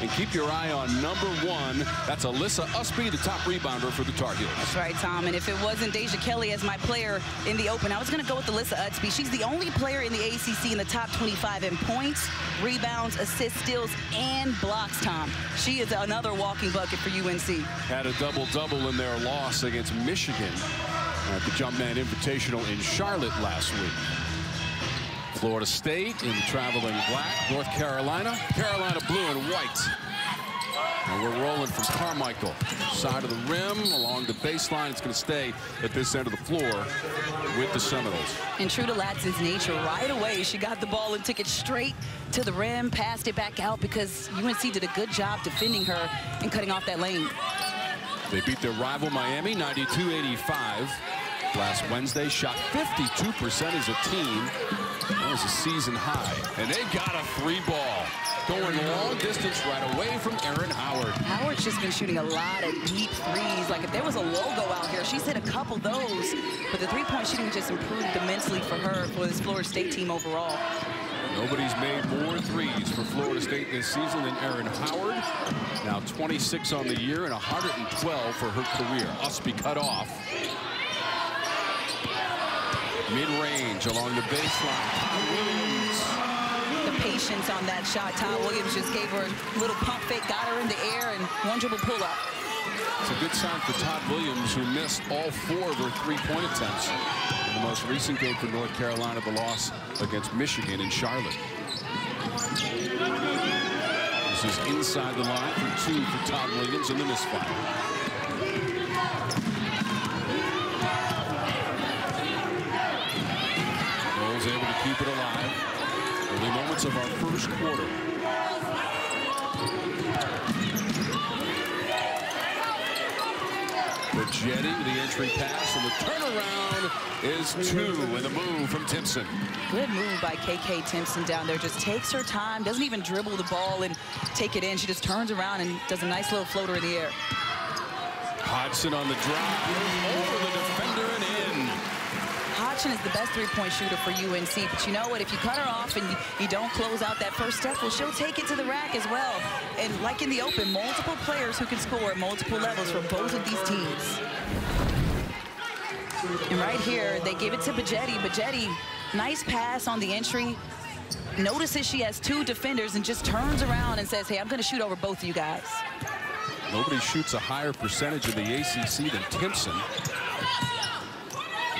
And keep your eye on number one. That's Alyssa Ustby, the top rebounder for the Tar Heels. That's right, Tom. And if it wasn't Deja Kelly as my player in the Open, I was going to go with Alyssa Ustby. She's the only player in the ACC in the top 25 in points, rebounds, assists, steals, and blocks, Tom. She is another walking bucket for UNC. Had a double-double in their loss against Michigan at the Jumpman Invitational in Charlotte last week. Florida State in traveling black. North Carolina, Carolina blue and white. And we're rolling from Carmichael. Side of the rim, along the baseline. It's going to stay at this end of the floor with the Seminoles. And true to Latson's nature, right away, she got the ball and took it straight to the rim, passed it back out because UNC did a good job defending her and cutting off that lane. They beat their rival Miami 92-85 last Wednesday. Shot 52% as a team. That was a season high. And they got a three ball. Going long distance right away from Erin Howard. Howard's just been shooting a lot of deep threes. Like if there was a logo out here, she's hit a couple those. But the three-point shooting just improved immensely for her, for this Florida State team overall. Nobody's made more threes for Florida State this season than Erin Howard. Now 26 on the year and 112 for her career. Ustby cut off. Mid-range along the baseline. Williams. The patience on that shot. Todd Williams just gave her a little pump fake, got her in the air, and one dribble pull-up. It's a good sign for Todd Williams, who missed all four of her three-point attempts in the most recent game for North Carolina, the loss against Michigan in Charlotte. This is inside the line for two for Todd Williams in the misfire. Noles able to keep it alive. Early moments of our first quarter. Jetty, the entry pass, and the turnaround is two in the move from Timpson. Good move by KK Timpson down there. Just takes her time, doesn't even dribble the ball and take it in. She just turns around and does a nice little floater in the air. Hodgson on the drive, over the defender and in. Hodgson is the best three-point shooter for UNC, but you know what? If you cut her off and you, you, don't close out that first step, well, she'll take it to the rack as well. And like in the open, multiple players who can score at multiple levels for both of these teams. And right here, they give it to Bejedi. Bejedi, nice pass on the entry. Notices she has two defenders and just turns around and says, hey, I'm going to shoot over both of you guys. Nobody shoots a higher percentage in the ACC than Timpson.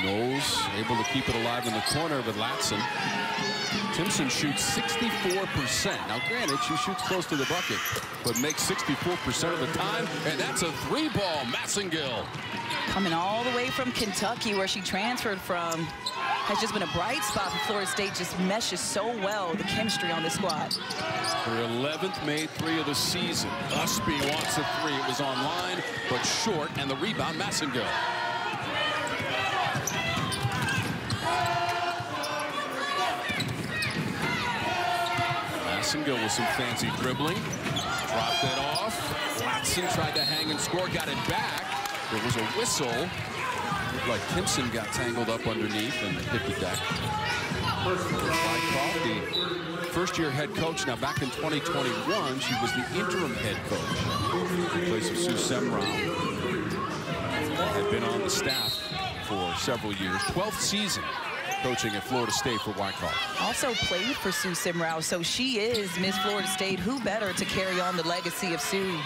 Noles able to keep it alive in the corner with Latson. Timpson shoots 64%. Now, granted, she shoots close to the bucket, but makes 64% of the time, and that's a three ball. Massengill. Coming all the way from Kentucky, where she transferred from, has just been a bright spot for Florida State. Just meshes so well, the chemistry on the squad. Her 11th made three of the season. Ustby wants a three. It was online, but short, and the rebound, Massengill. Massengill with some fancy dribbling. Dropped it off. Latson tried to hang and score, got it back. There was a whistle. Looked like Timpson got tangled up underneath and hit the deck. the first-year head coach. Now, back in 2021, she was the interim head coach in place of Sue Semrau. Had been on the staff for several years. 12th season coaching at Florida State for Wyckoff. Also played for Sue Semrau, so she is Miss Florida State. Who better to carry on the legacy of Sue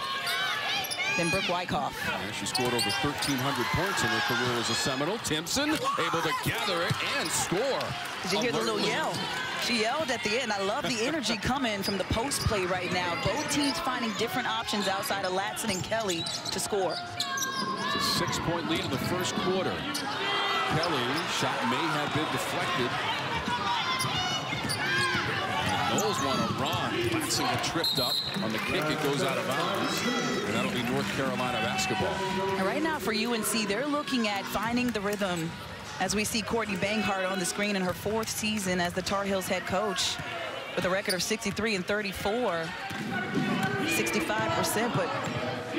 than Brooke Wyckoff? She scored over 1,300 points in her career as a Seminole. Timpson able to gather it and score. Did you hear the little yell? She yelled at the end. I love the energy coming from the post play right now. Both teams finding different options outside of Latson and Kelly to score. It's a six-point lead in the first quarter. Kelly shot may have been deflected. Noles want to run. Latson got tripped up on the kick. It goes out of bounds. And that'll be North Carolina basketball. And right now for UNC, they're looking at finding the rhythm as we see Courtney Banghart on the screen in her fourth season as the Tar Heels head coach with a record of 63 and 34, 65%, but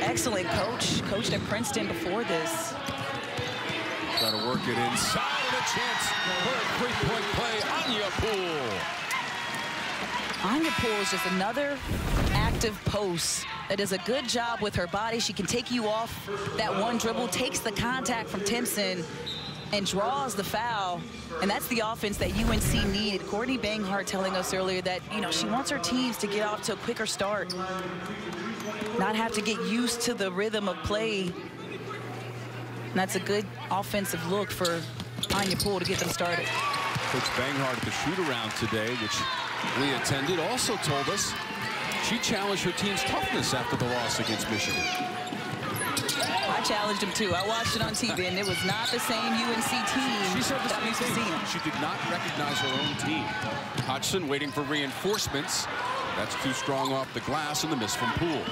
excellent coach. Coached at Princeton before this. Got to work it inside and a chance for a three-point play. Anya Poole. Anya Pool is just another active active post that does a good job with her body. She can take you off that one dribble, takes the contact from Timpson, and draws the foul. And that's the offense that UNC needed. Courtney Banghart telling us earlier that, you know, she wants her teams to get off to a quicker start. Not have to get used to the rhythm of play. And that's a good offensive look for Anya Poole to get them started. Coach Banghart at the shoot-around today, which Lee attended, also told us she challenged her team's toughness after the loss against Michigan. I challenged him too. I watched it on TV, and it was not the same UNC team she said that I'm used to seeing. She did not recognize her own team. Hodgson waiting for reinforcements. That's too strong off the glass and the miss from Poole.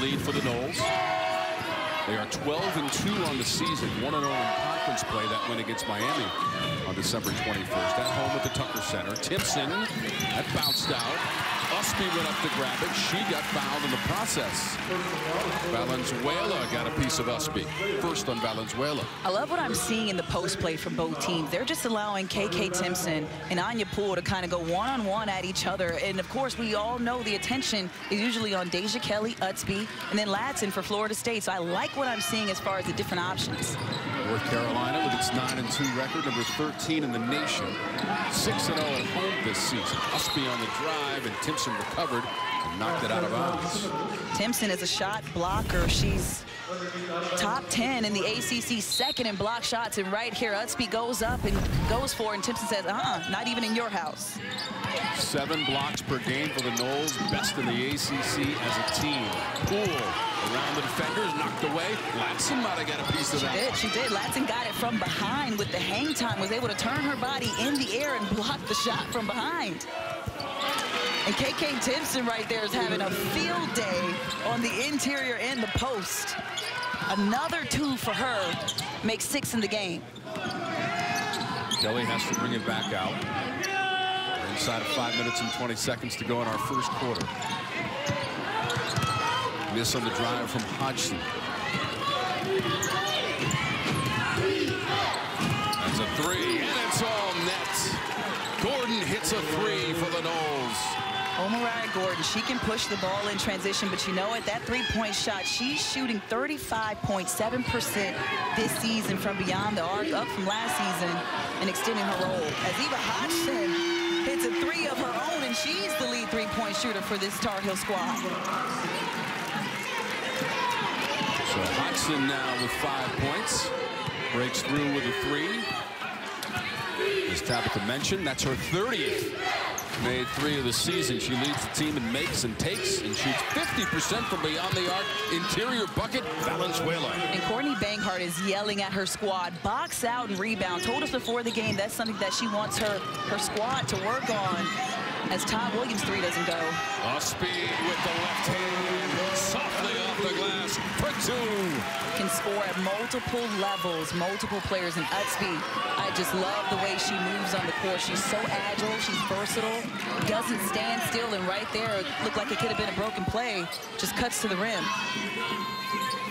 Lead for the Noles. They are 12 and 2 on the season, 1 0 in conference play. That win against Miami on December 21st at home at the Tucker Center. Timpson, that bounced out. Ustby went up to grab it. She got fouled in the process. Valenzuela got a piece of Ustby. First on Valenzuela. I love what I'm seeing in the post play from both teams. They're just allowing KK Timpson and Anya Poole to kind of go one-on-one -on -one at each other. And, of course, we all know the attention is usually on Deja Kelly, Ustby, and then Latson for Florida State. So I like what I'm seeing as far as the different options. North Carolina with its 9-2 record, number 13 in the nation. 6-0 at home this season. Ustby on the drive, and Timpson recovered and knocked it out of bounds. Timpson is a shot blocker. She's top 10 in the ACC, second in block shots. And right here, Ustby goes up and goes for it, and Timpson says, uh-uh, not even in your house. Seven blocks per game for the Noles, best in the ACC as a team. Poole around the defenders, knocked away. Latson might have got a piece of she that. She did, she did. Latson got it from behind with the hang time, was able to turn her body in the air and block the shot from behind. And KK Timpson right there is having a field day on the interior and the post. Another two for her, makes six in the game. Kelly has to bring it back out. We're Inside of five minutes and 20 seconds to go in our first quarter. Miss on the drive from Hodgson. That's a three, and it's all net. Gordon hits a three for the Noles. O'Mariah Gordon, she can push the ball in transition, but you know what? That three-point shot, she's shooting 35.7% this season from beyond the arc, up from last season, and extending her role. As Eva Hodgson hits a three of her own, and she's the lead three-point shooter for this Tar Heel squad. So Hodgson now with five points. Breaks through with a three. As Tabitha mentioned, that's her 30th made three of the season. She leads the team in makes and takes and shoots 50% from beyond the arc. Interior bucket, Valenzuela. And Courtney Banghart is yelling at her squad, box out and rebound. Told us before the game that's something that she wants her, her squad to work on as Todd Williams' three doesn't go. A speed with the left hand, softly off the glass for two. Can score at multiple levels, multiple players. And Ustby, I just love the way she moves on the court. She's so agile, she's versatile, doesn't stand still, and right there, looked like it could have been a broken play, just cuts to the rim.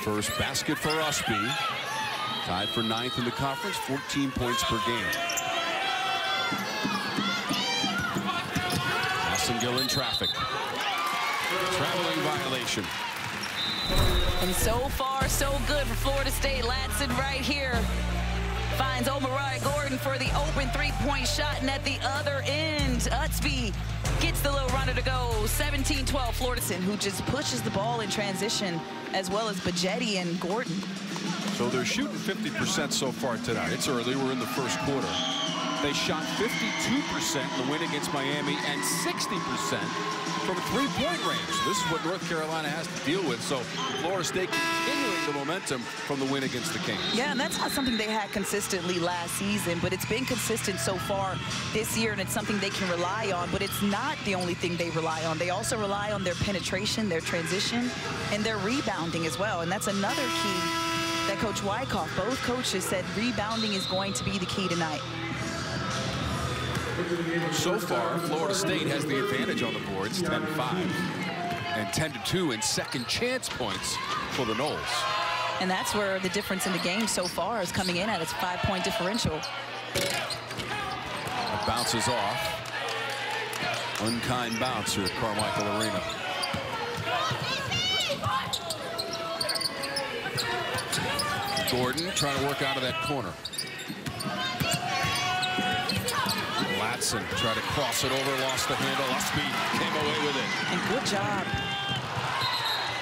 First basket for Ustby. Tied for ninth in the conference, 14 points per game. Gill in traffic. Traveling violation. And so far, so good for Florida State. Latson right here finds O'Mariah Gordon for the open three-point shot. And at the other end, Ustby gets the little runner to go. 17-12, Florida State, who just pushes the ball in transition, as well as Bejedi and Gordon. So they're shooting 50% so far tonight. It's early. We're in the first quarter. They shot 52% in the win against Miami and 60% from three-point range. This is what North Carolina has to deal with. So Florida State continuing the momentum from the win against the Kings. Yeah, and that's not something they had consistently last season, but it's been consistent so far this year, and it's something they can rely on. But it's not the only thing they rely on. They also rely on their penetration, their transition, and their rebounding as well. And that's another key that Coach Wyckoff, both coaches said rebounding is going to be the key tonight. So far, Florida State has the advantage on the boards, 10-5 and 10-2 in second chance points for the Noles. And that's where the difference in the game so far is coming in at its five-point differential. It bounces off. Unkind bounce here at Carmichael Arena. Gordon trying to work out of that corner. Latson tried to cross it over, lost the handle. Ustby came away with it. And good job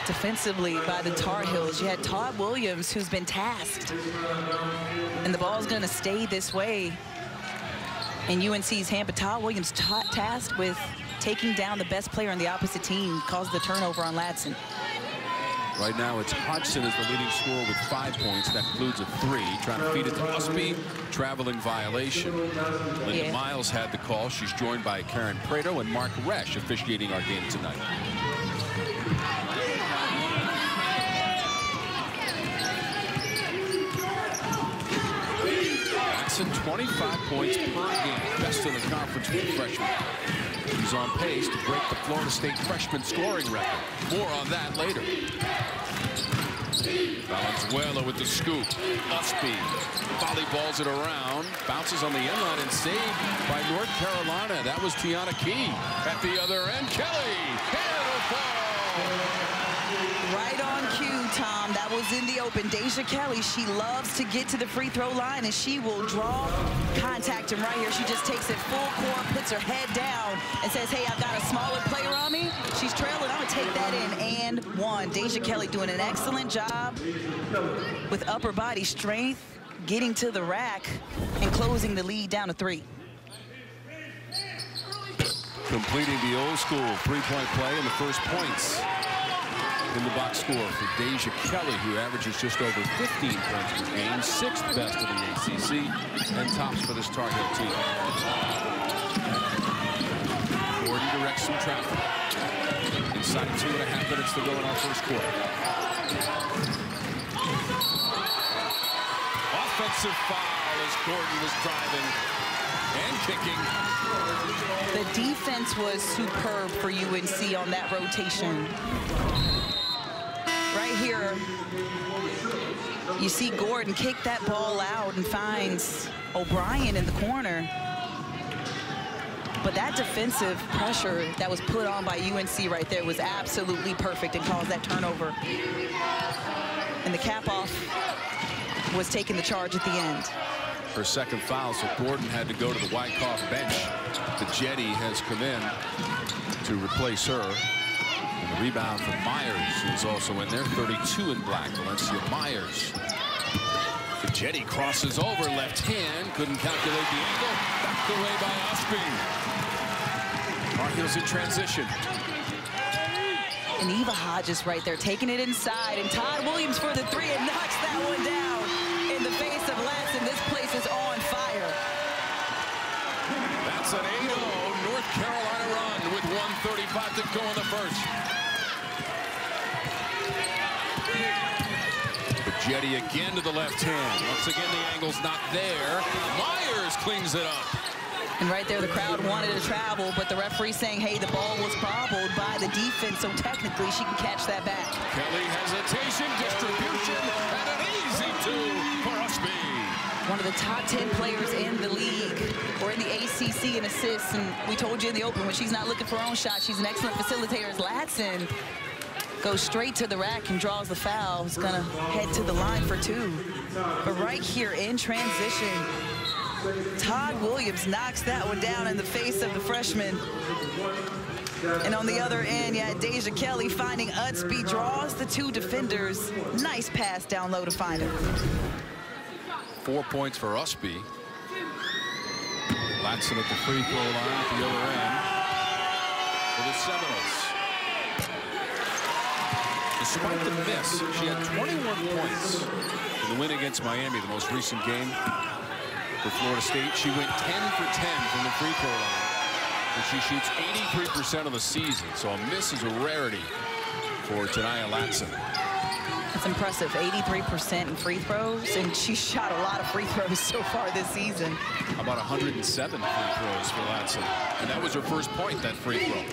defensively by the Tar Heels. You had Todd Williams, who's been tasked. And the ball's going to stay this way in UNC's hand. But Todd Williams tasked with taking down the best player on the opposite team, caused the turnover on Latson. Right now, it's Hodgson as the leading scorer with five points. That includes a three. Trying to feed it to Ustby. Traveling violation. Linda yeah. Miles had the call. She's joined by Karen Prato and Mark Resch officiating our game tonight. Jackson, 25 points per game. Best in the conference for freshman. He's on pace to break the Florida State freshman scoring record. More on that later. Valenzuela with the scoop. Ustby volleyballs it around. Bounces on the end line and saved by North Carolina. That was Teonni Key at the other end. Kelly. Fall. Right on cue, Tom. That was in the open. Deja Kelly, she loves to get to the free throw line, and she will draw contact. And right here, she just takes it full court, puts her head down, and says, hey, I've got a smaller player on me. She's trailing. I'm going to take that in. And one. Deja Kelly doing an excellent job with upper body strength, getting to the rack, and closing the lead down to three completing the old school three-point play in the first points in the box score for Deja Kelly, who averages just over 15 points per game, sixth best in the ACC, and tops for this Tar Heel team. Gordon directs some traffic. Inside two and a half minutes to go in our first quarter. Offensive foul as Gordon was driving and kicking. The defense was superb for UNC on that rotation right here, you see Gordon kick that ball out and finds O'Brien in the corner. But that defensive pressure that was put on by UNC right there was absolutely perfect and caused that turnover. And the cap off was taking the charge at the end. Her second foul, so Gordon had to go to the Wyckoff bench. Bejedi has come in to replace her. And rebound from Myers, who's also in there, 32 in black. Valencia Myers. Jetty crosses over, left hand, couldn't calculate the angle. Backed away by Ustby. Tar in transition. And Eva Hodgson right there taking it inside. And Todd Williams for the three and knocks that one down in the face of Latson. This place is on fire. That's an 8-0 North Carolina run with 135 to go in the first. Jetty again to the left hand. Once again, the angle's not there. Myers cleans it up. And right there, the crowd wanted to travel, but the referee saying, hey, the ball was bobbled by the defense, so technically she can catch that back. Kelly hesitation, distribution, and an easy two for Ustby. One of the top 10 players in the league or in the ACC in assists. And we told you in the open, when she's not looking for her own shot, she's an excellent facilitator. As Latson goes straight to the rack and draws the foul. He's going to head to the line for two. But right here in transition, Todd Williams knocks that one down in the face of the freshman. And on the other end, yeah, Deja Kelly finding Ustby, draws the two defenders. Nice pass down low to find him. Four points for Ustby. Latson at the free throw line at the other end for the Seminoles. Despite the miss, she had 21 points in the win against Miami, the most recent game for Florida State. She went 10 for 10 from the free throw line. And she shoots 83% of the season, so a miss is a rarity for Ta'Niya Latson. That's impressive, 83% in free throws, and she shot a lot of free throws so far this season. About 107 free throws for Latson, and that was her first point, that free throw.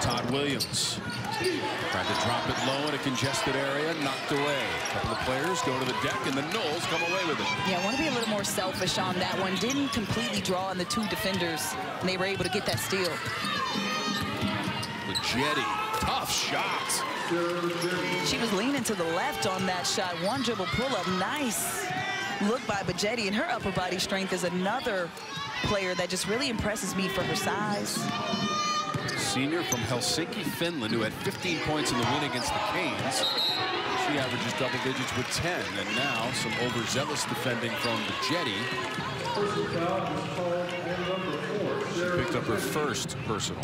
Todd Williams tried to drop it low in a congested area, knocked away. A couple of players go to the deck, and the Noles come away with it. Yeah, I want to be a little more selfish on that one. Didn't completely draw on the two defenders, and they were able to get that steal. Bejedi, tough shot. She was leaning to the left on that shot. One dribble pull-up, nice look by Bejedi, and her upper body strength is another player that just really impresses me for her size. Senior from Helsinki, Finland, who had 15 points in the win against the Canes. She averages double digits with 10, and now some overzealous defending from the Jetty. She picked up her first personal.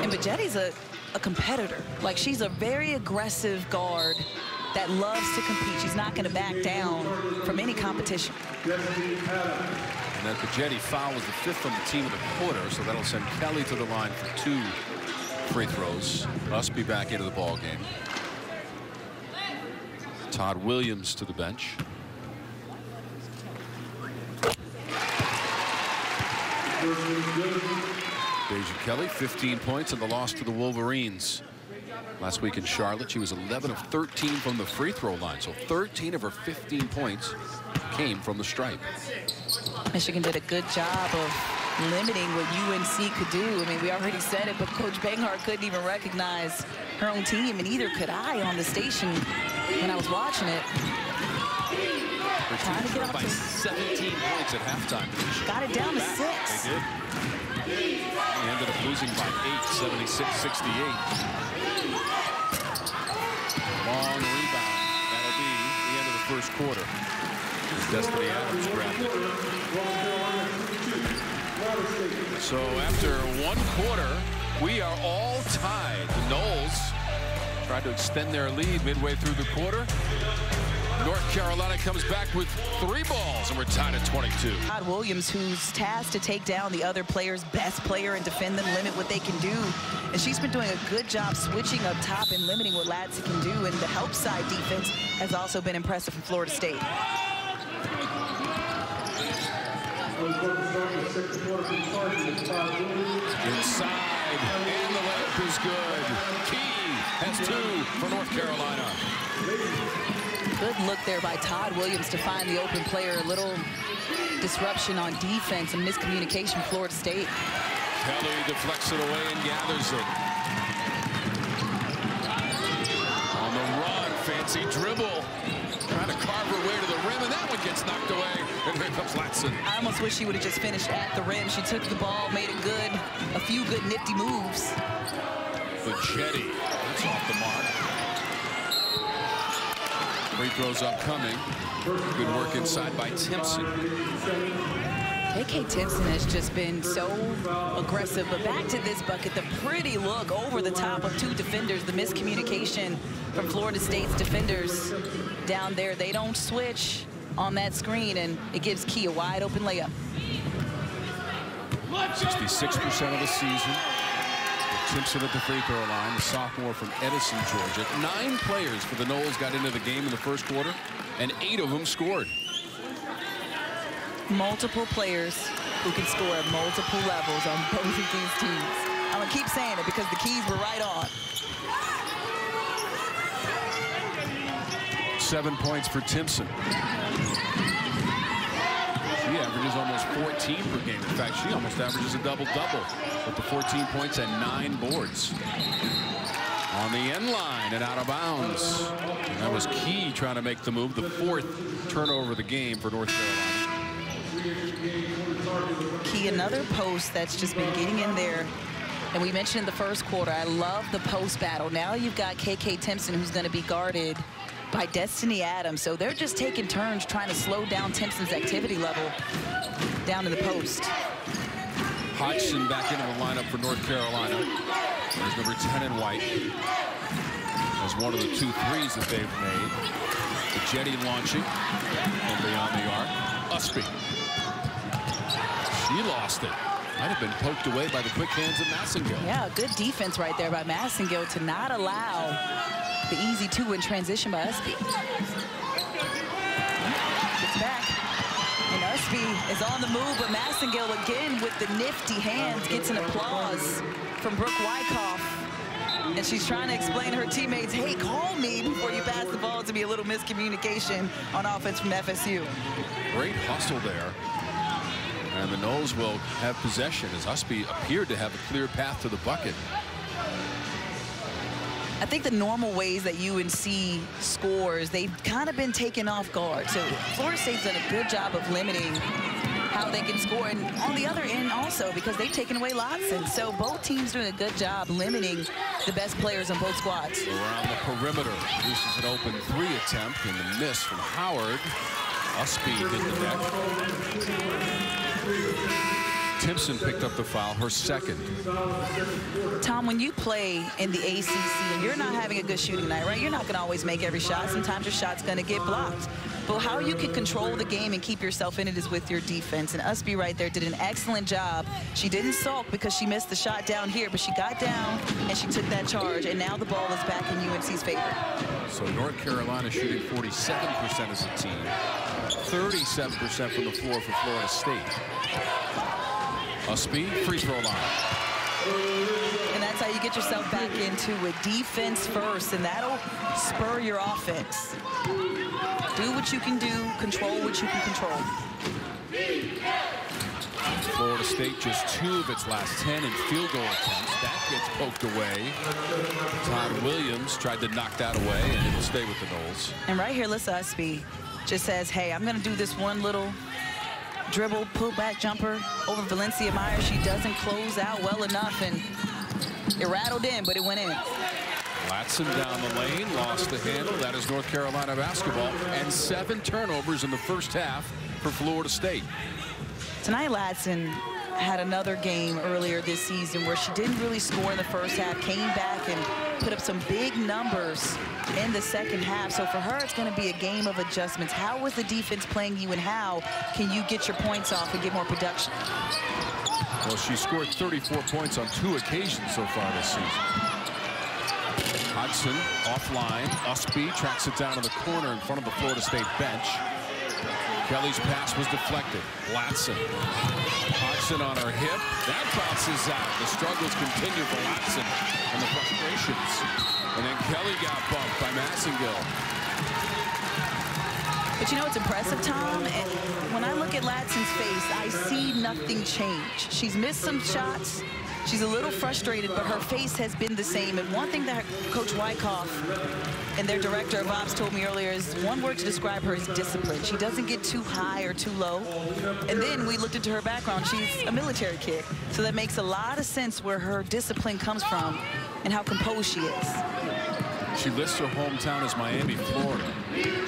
And Bejedi's a, a competitor. Like, she's a very aggressive guard that loves to compete. She's not going to back down from any competition. And that Bejedi foul was the fifth on the team of the quarter, so that'll send Kelly to the line for two free throws. Must be back into the ball game. Todd Williams to the bench. Deja Kelly, 15 points in the loss to the Wolverines. Last week in Charlotte, she was 11 of 13 from the free throw line. So 13 of her 15 points came from the stripe. Michigan did a good job of limiting what UNC could do. I mean, we already said it, but Coach Banghart couldn't even recognize her own team, and neither could I on the station when I was watching it. Trying to get up by 17 points at halftime. Got it down to six. They did. They ended up losing by 8, 76-68. Long rebound. That'll be the end of the first quarter. Destiny Adams grabbed it. So after one quarter, we are all tied. The Noles tried to extend their lead midway through the quarter. North Carolina comes back with three balls, and we're tied at 22. Todd Williams, who's tasked to take down the other player's best player and defend them, limit what they can do. And she's been doing a good job switching up top and limiting what Latson can do. And the help side defense has also been impressive from Florida State. Inside, and the layup is good. Key has two for North Carolina. Good look there by Todd Williams to find the open player. A little disruption on defense and miscommunication Florida State. Kelly deflects it away and gathers it. On the run, fancy dribble. Trying to carve her way to the rim, and that one gets knocked away. And here comes Latson. I almost wish she would have just finished at the rim. She took the ball, made it good. A few good nifty moves. The jetty. That's off the mark. Free throws upcoming. Good work inside by Timpson. KK Timpson has just been so aggressive. But back to this bucket, the pretty look over the top of two defenders. The miscommunication from Florida State's defenders down there. They don't switch on that screen, and it gives Key a wide open layup. 66% of the season. Timpson at the free throw line, the sophomore from Edison, Georgia. Nine players for the Noles got into the game in the first quarter, and eight of them scored. Multiple players who can score at multiple levels on both of these teams. I'm going to keep saying it because the keys were right on. Seven points for Timpson. She averages almost 14 per game. In fact, she almost averages a double-double with the 14 points and nine boards. On the end line and out of bounds. And that was key trying to make the move. The fourth turnover of the game for North Carolina. Key, another post that's just been getting in there. And we mentioned in the first quarter, I love the post battle. Now you've got KK Timpson, who's going to be guarded by Destiny Adams. So they're just taking turns trying to slow down Timpson's activity level down in the post. Hodgson back into the lineup for North Carolina. There's number 10 in white. As one of the two threes that they've made. The Jetty launching and beyond the arc. Ustby. She lost it. Might have been poked away by the quick hands of Massengill. Yeah, good defense right there by Massengill to not allow the easy two in transition by Ustby. Gets back. And Ustby is on the move, but Massengill again with the nifty hands gets an applause from Brooke Wyckoff. And she's trying to explain to her teammates, hey, call me before you pass the ball to be a little miscommunication on offense from FSU. Great hustle there. And the Noles will have possession as Ustby appeared to have a clear path to the bucket. I think the normal ways that UNC scores, they've kind of been taken off guard. So Florida State's done a good job of limiting how they can score. And on the other end also, because they've taken away Latson. So both teams doing a good job limiting the best players on both squads. Around the perimeter, produces an open three attempt and the miss from Howard. Ustby hit the deck. Timpson picked up the foul, her second. Tom, when you play in the ACC and you're not having a good shooting night, right? You're not going to always make every shot. Sometimes your shot's going to get blocked. But how you can control the game and keep yourself in it is with your defense. And Ustby right there did an excellent job. She didn't sulk because she missed the shot down here, but she got down and she took that charge. And now the ball is back in UNC's favor. So North Carolina shooting 47% as a team, 37% from the floor for Florida State. Ustby, free throw line. And that's how you get yourself back into a defense first, and that'll spur your offense. Do what you can do, control what you can control. Florida State just two of its last 10 in field goal attempts. That gets poked away. Todd Williams tried to knock that away, and it'll stay with the Noles. And right here, Lissa Ustby just says, hey, I'm going to do this one little dribble, pull back jumper over Valencia Myers. She doesn't close out well enough, and it rattled in, but it went in. Latson down the lane, lost the handle. That is North Carolina basketball. And seven turnovers in the first half for Florida State. Tonight, Latson had another game earlier this season where she didn't really score in the first half, came back and put up some big numbers in the second half. So for her, it's going to be a game of adjustments. How was the defense playing you and how can you get your points off and get more production? Well, she scored 34 points on two occasions so far this season. Hodgson offline. Ustby tracks it down to the corner in front of the Florida State bench. Kelly's pass was deflected. Latson. Hodgson on her hip. That bounces out. The struggles continue for Latson and the frustrations. And then Kelly got bumped by Massengill. But you know what's impressive, Tom? And when I look at Latson's face, I see nothing change. She's missed some shots. She's a little frustrated, but her face has been the same. And one thing that Coach Wyckoff and their director of ops told me earlier is one word to describe her is discipline. She doesn't get too high or too low. And then we looked into her background. She's a military kid. So that makes a lot of sense where her discipline comes from and how composed she is. She lists her hometown as Miami, Florida.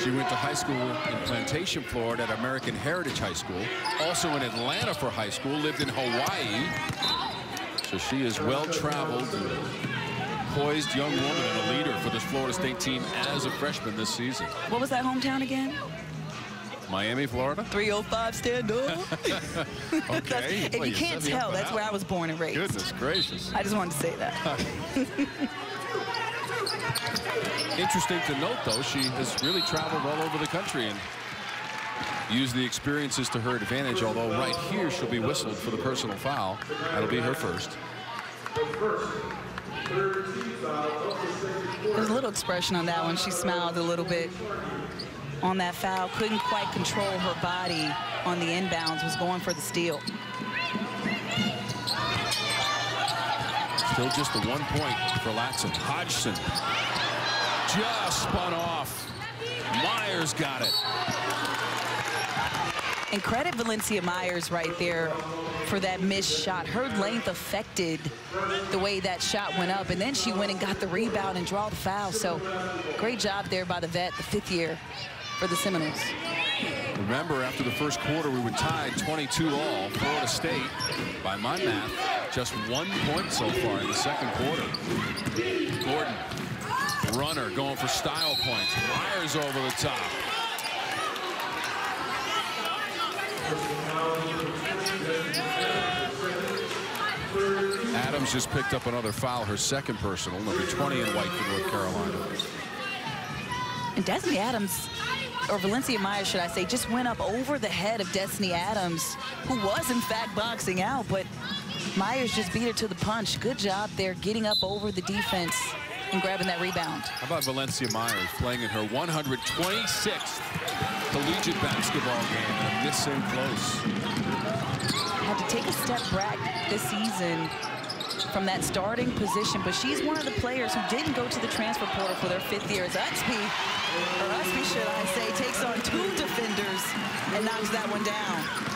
She went to high school in Plantation, Florida at American Heritage High School. Also in Atlanta for high school, lived in Hawaii so she is well-traveled, poised young woman and a leader for this Florida State team as a freshman this season. What was that hometown again? Miami, Florida. 305 stand up. okay. if well, you can't tell, that's where I was born and raised. Goodness gracious. I just wanted to say that. Interesting to note, though, she has really traveled all over the country and use the experiences to her advantage, although right here she'll be whistled for the personal foul. That'll be her first. There's a little expression on that one. She smiled a little bit on that foul. Couldn't quite control her body on the inbounds. Was going for the steal. Still just the one point for Latson. Hodgson just spun off. Myers got it. And credit Valencia Myers right there for that missed shot. Her length affected the way that shot went up. And then she went and got the rebound and draw the foul. So great job there by the vet, the fifth year for the Seminoles. Remember, after the first quarter, we were tied 22 all. Florida State, by my math, just one point so far in the second quarter. Gordon, runner, going for style points. Myers over the top. Adams just picked up another foul, her second personal, number 20 in white for North Carolina. And Destiny Adams or Valencia Myers, should I say, just went up over the head of Destiny Adams, who was in fact boxing out, but Myers just beat her to the punch. Good job there getting up over the defense and grabbing that rebound. How about Valencia Myers playing in her 126th collegiate basketball game and missing close. Had to take a step back this season from that starting position, but she's one of the players who didn't go to the transfer portal for their fifth year as Utsby, or Ustby should I say, takes on two defenders and knocks that one down.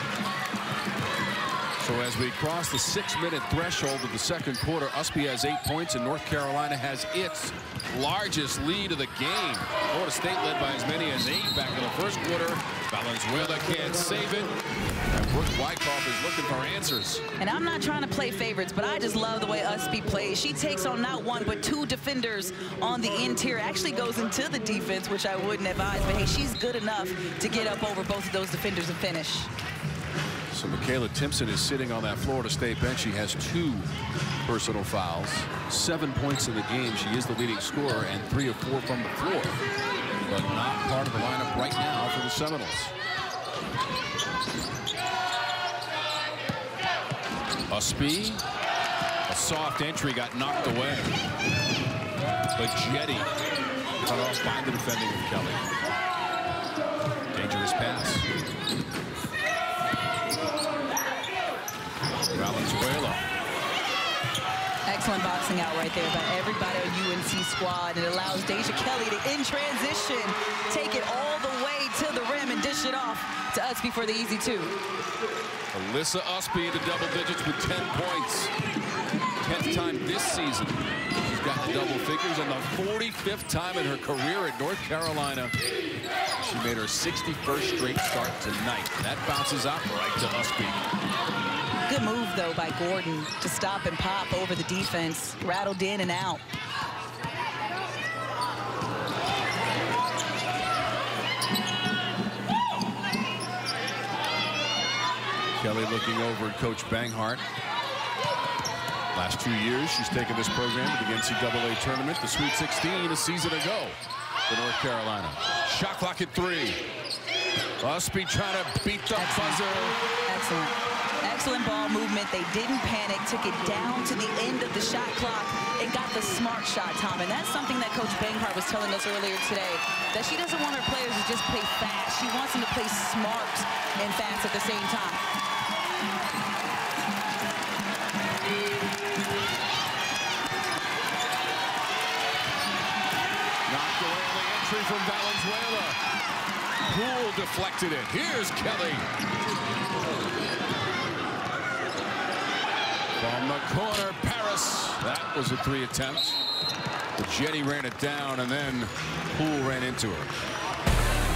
So as we cross the six-minute threshold of the second quarter, Ustby has eight points, and North Carolina has its largest lead of the game. Florida State led by as many as eight back in the first quarter. Valenzuela can't save it. And Brooke Wyckoff is looking for answers. And I'm not trying to play favorites, but I just love the way Ustby plays. She takes on not one, but two defenders on the interior. Actually goes into the defense, which I wouldn't advise. But, hey, she's good enough to get up over both of those defenders and finish. So Makayla Timpson is sitting on that Florida State bench. She has two personal fouls, seven points in the game. She is the leading scorer and three of four from the floor, but not part of the lineup right now for the Seminoles. Ustby, a soft entry got knocked away. But Jetty cut off by the defending of Kelly. Dangerous pass. Valenzuela. Excellent boxing out right there by everybody on UNC squad. It allows Deja Kelly to, in transition, take it all the way to the rim and dish it off to Ustby for the easy two. Alyssa Ustby into double digits with 10 points. 10th time this season. She's got the double figures and the 45th time in her career at North Carolina. She made her 61st straight start tonight. That bounces out right to Ustby. Good move, though, by Gordon to stop and pop over the defense. Rattled in and out. Kelly looking over at Coach Banghart. Last two years, she's taken this program to the NCAA tournament, the Sweet 16, a season ago for North Carolina. Shot clock at three. Ustby trying to beat the Excellent. buzzer. Excellent. Excellent ball movement. They didn't panic, took it down to the end of the shot clock and got the smart shot, Tom. And that's something that Coach Banghart was telling us earlier today, that she doesn't want her players to just play fast. She wants them to play smart and fast at the same time. From Valenzuela. Poole deflected it. Here's Kelly. From the corner, Paris. That was a three attempt. Jetty ran it down, and then Poole ran into her.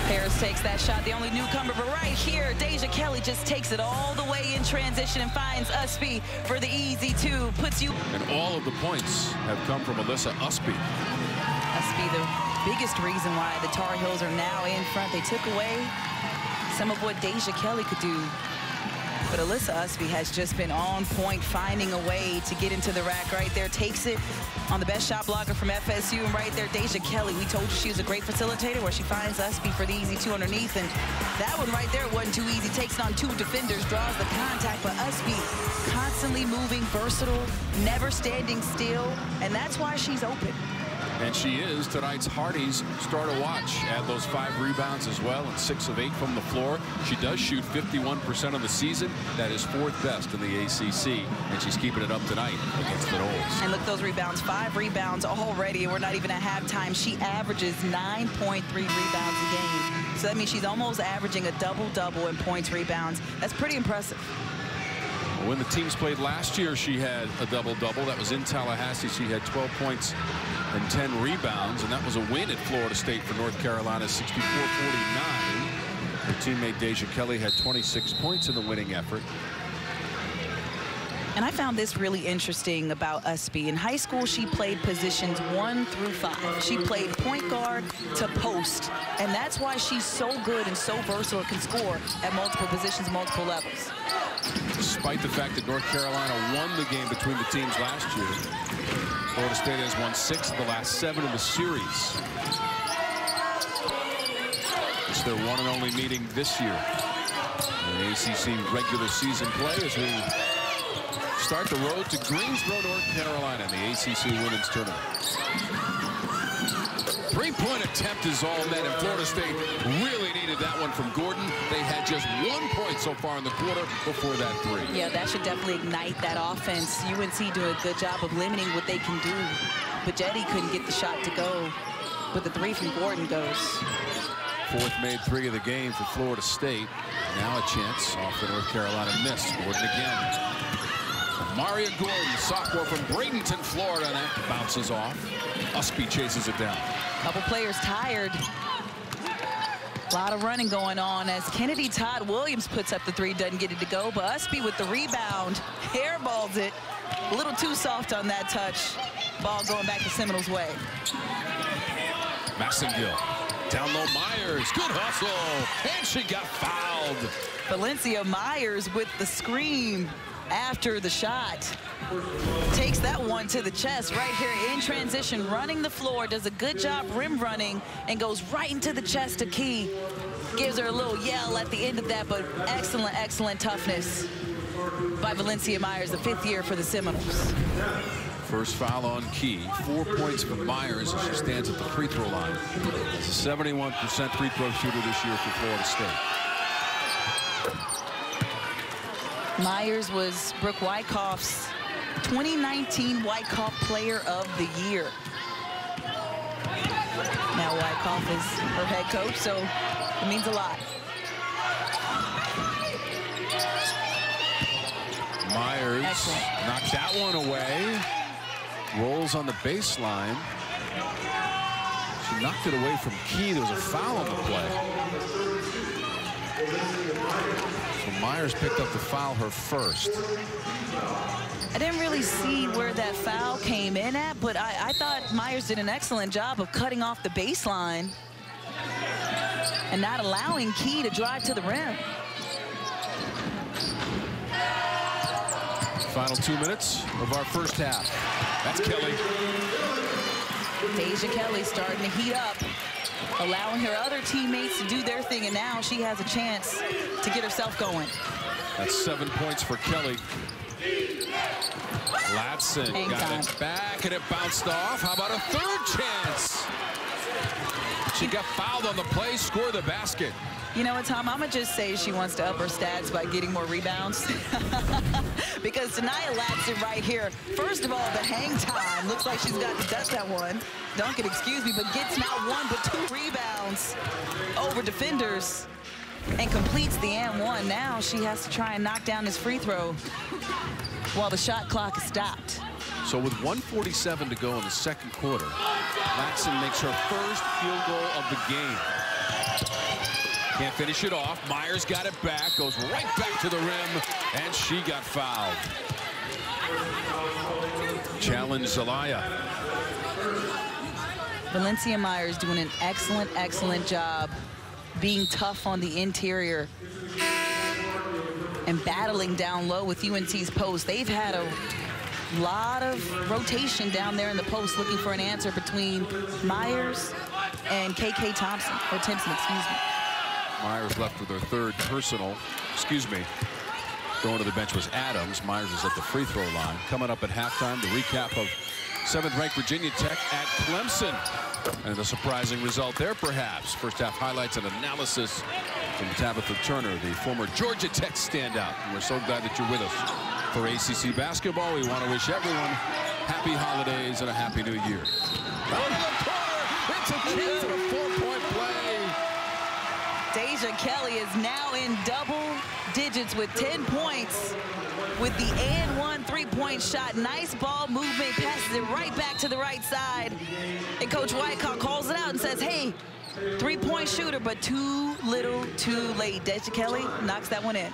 Paris takes that shot, the only newcomer, but right here, Deja Kelly just takes it all the way in transition and finds Ustby for the easy two, puts you... And all of the points have come from Alyssa Ustby. Ustby, the biggest reason why the Tar Heels are now in front. They took away some of what Deja Kelly could do but Alyssa Ustby has just been on point, finding a way to get into the rack right there. Takes it on the best shot blocker from FSU. And right there, Deja Kelly. We told you she was a great facilitator where she finds Ustby for the easy two underneath. And that one right there wasn't too easy. Takes on two defenders, draws the contact. But Ustby constantly moving, versatile, never standing still. And that's why she's open. And she is tonight's Hardee's star to watch. Add those five rebounds as well and six of eight from the floor. She does shoot 51% of the season. That is fourth best in the ACC. And she's keeping it up tonight against the Noles. And look those rebounds. Five rebounds already. We're not even at halftime. She averages 9.3 rebounds a game. So that means she's almost averaging a double-double in points, rebounds. That's pretty impressive. When the teams played last year, she had a double-double. That was in Tallahassee. She had 12 points and 10 rebounds, and that was a win at Florida State for North Carolina, 64-49. Her teammate Deja Kelly had 26 points in the winning effort. And I found this really interesting about Ustby. In high school, she played positions one through five. She played point guard to post. And that's why she's so good and so versatile can score at multiple positions, multiple levels. Despite the fact that North Carolina won the game between the teams last year, Florida State has won six of the last seven in the series. It's their one and only meeting this year. The ACC regular season play as we start the road to Greensboro, North Carolina in the ACC Women's Tournament. Three-point attempt is all net, and Florida State really needed that one from Gordon. They had just one point so far in the quarter before that three. Yeah, that should definitely ignite that offense. UNC doing a good job of limiting what they can do. But Jetty couldn't get the shot to go. But the three from Gordon goes. Fourth made three of the game for Florida State. Now a chance off the North Carolina miss. Gordon again. Maria Gordon, sophomore from Bradenton, Florida, and that bounces off. Ustby chases it down. Couple players tired. A lot of running going on as Kennedy Todd Williams puts up the three, doesn't get it to go, but Ustby with the rebound, hairballs it. A little too soft on that touch. Ball going back to Seminoles' way. Massengill. Down low Myers. Good hustle. And she got fouled. Valencia Myers with the scream after the shot. Takes that one to the chest right here in transition, running the floor, does a good job rim running, and goes right into the chest of Key. Gives her a little yell at the end of that, but excellent, excellent toughness by Valencia Myers, the fifth year for the Seminoles. First foul on Key. Four points for Myers as she stands at the free throw line. It's a 71% free throw shooter this year for Florida State. Myers was Brooke Wyckoff's 2019 Wyckoff Player of the Year. Now Wyckoff is her head coach, so it means a lot. Myers Excellent. knocks that one away. Rolls on the baseline. She knocked it away from Key. There was a foul on the play. So Myers picked up the foul her first. I didn't really see where that foul came in at, but I, I thought Myers did an excellent job of cutting off the baseline and not allowing Key to drive to the rim. Final two minutes of our first half. That's Kelly. Deja Kelly starting to heat up, allowing her other teammates to do their thing, and now she has a chance to get herself going. That's seven points for Kelly. Latson Hang got time. it back and it bounced off. How about a third chance? She got fouled on the play, score the basket. You know what, Tom? I'm going to just say she wants to up her stats by getting more rebounds. because Ta'Niya Latson right here, first of all, the hang time looks like she's got to dust that one. Duncan, excuse me, but gets not one but two rebounds over defenders and completes the and one. Now she has to try and knock down this free throw while the shot clock is stopped. So with 147 to go in the second quarter, Latson makes her first field goal of the game. Can't finish it off. Myers got it back, goes right back to the rim, and she got fouled. Challenge Zelaya. Valencia Myers doing an excellent, excellent job being tough on the interior and battling down low with UNC's post. They've had a lot of rotation down there in the post looking for an answer between Myers and KK Thompson, or Timpson, excuse me. Myers left with her third personal. Excuse me. Going to the bench was Adams. Myers is at the free throw line. Coming up at halftime, the recap of seventh-ranked Virginia Tech at Clemson. And a surprising result there, perhaps. First half highlights and analysis from Tabitha Turner, the former Georgia Tech standout. And we're so glad that you're with us for ACC basketball. We want to wish everyone happy holidays and a happy new year. Out of the corner, it's a chance at a four-point play. Deja Kelly is now in double digits with 10 points with the and one three-point shot. Nice ball movement, passes it right back to the right side. And Coach Wyckoff calls it out and says, hey, three-point shooter, but too little, too late. Deja Kelly knocks that one in.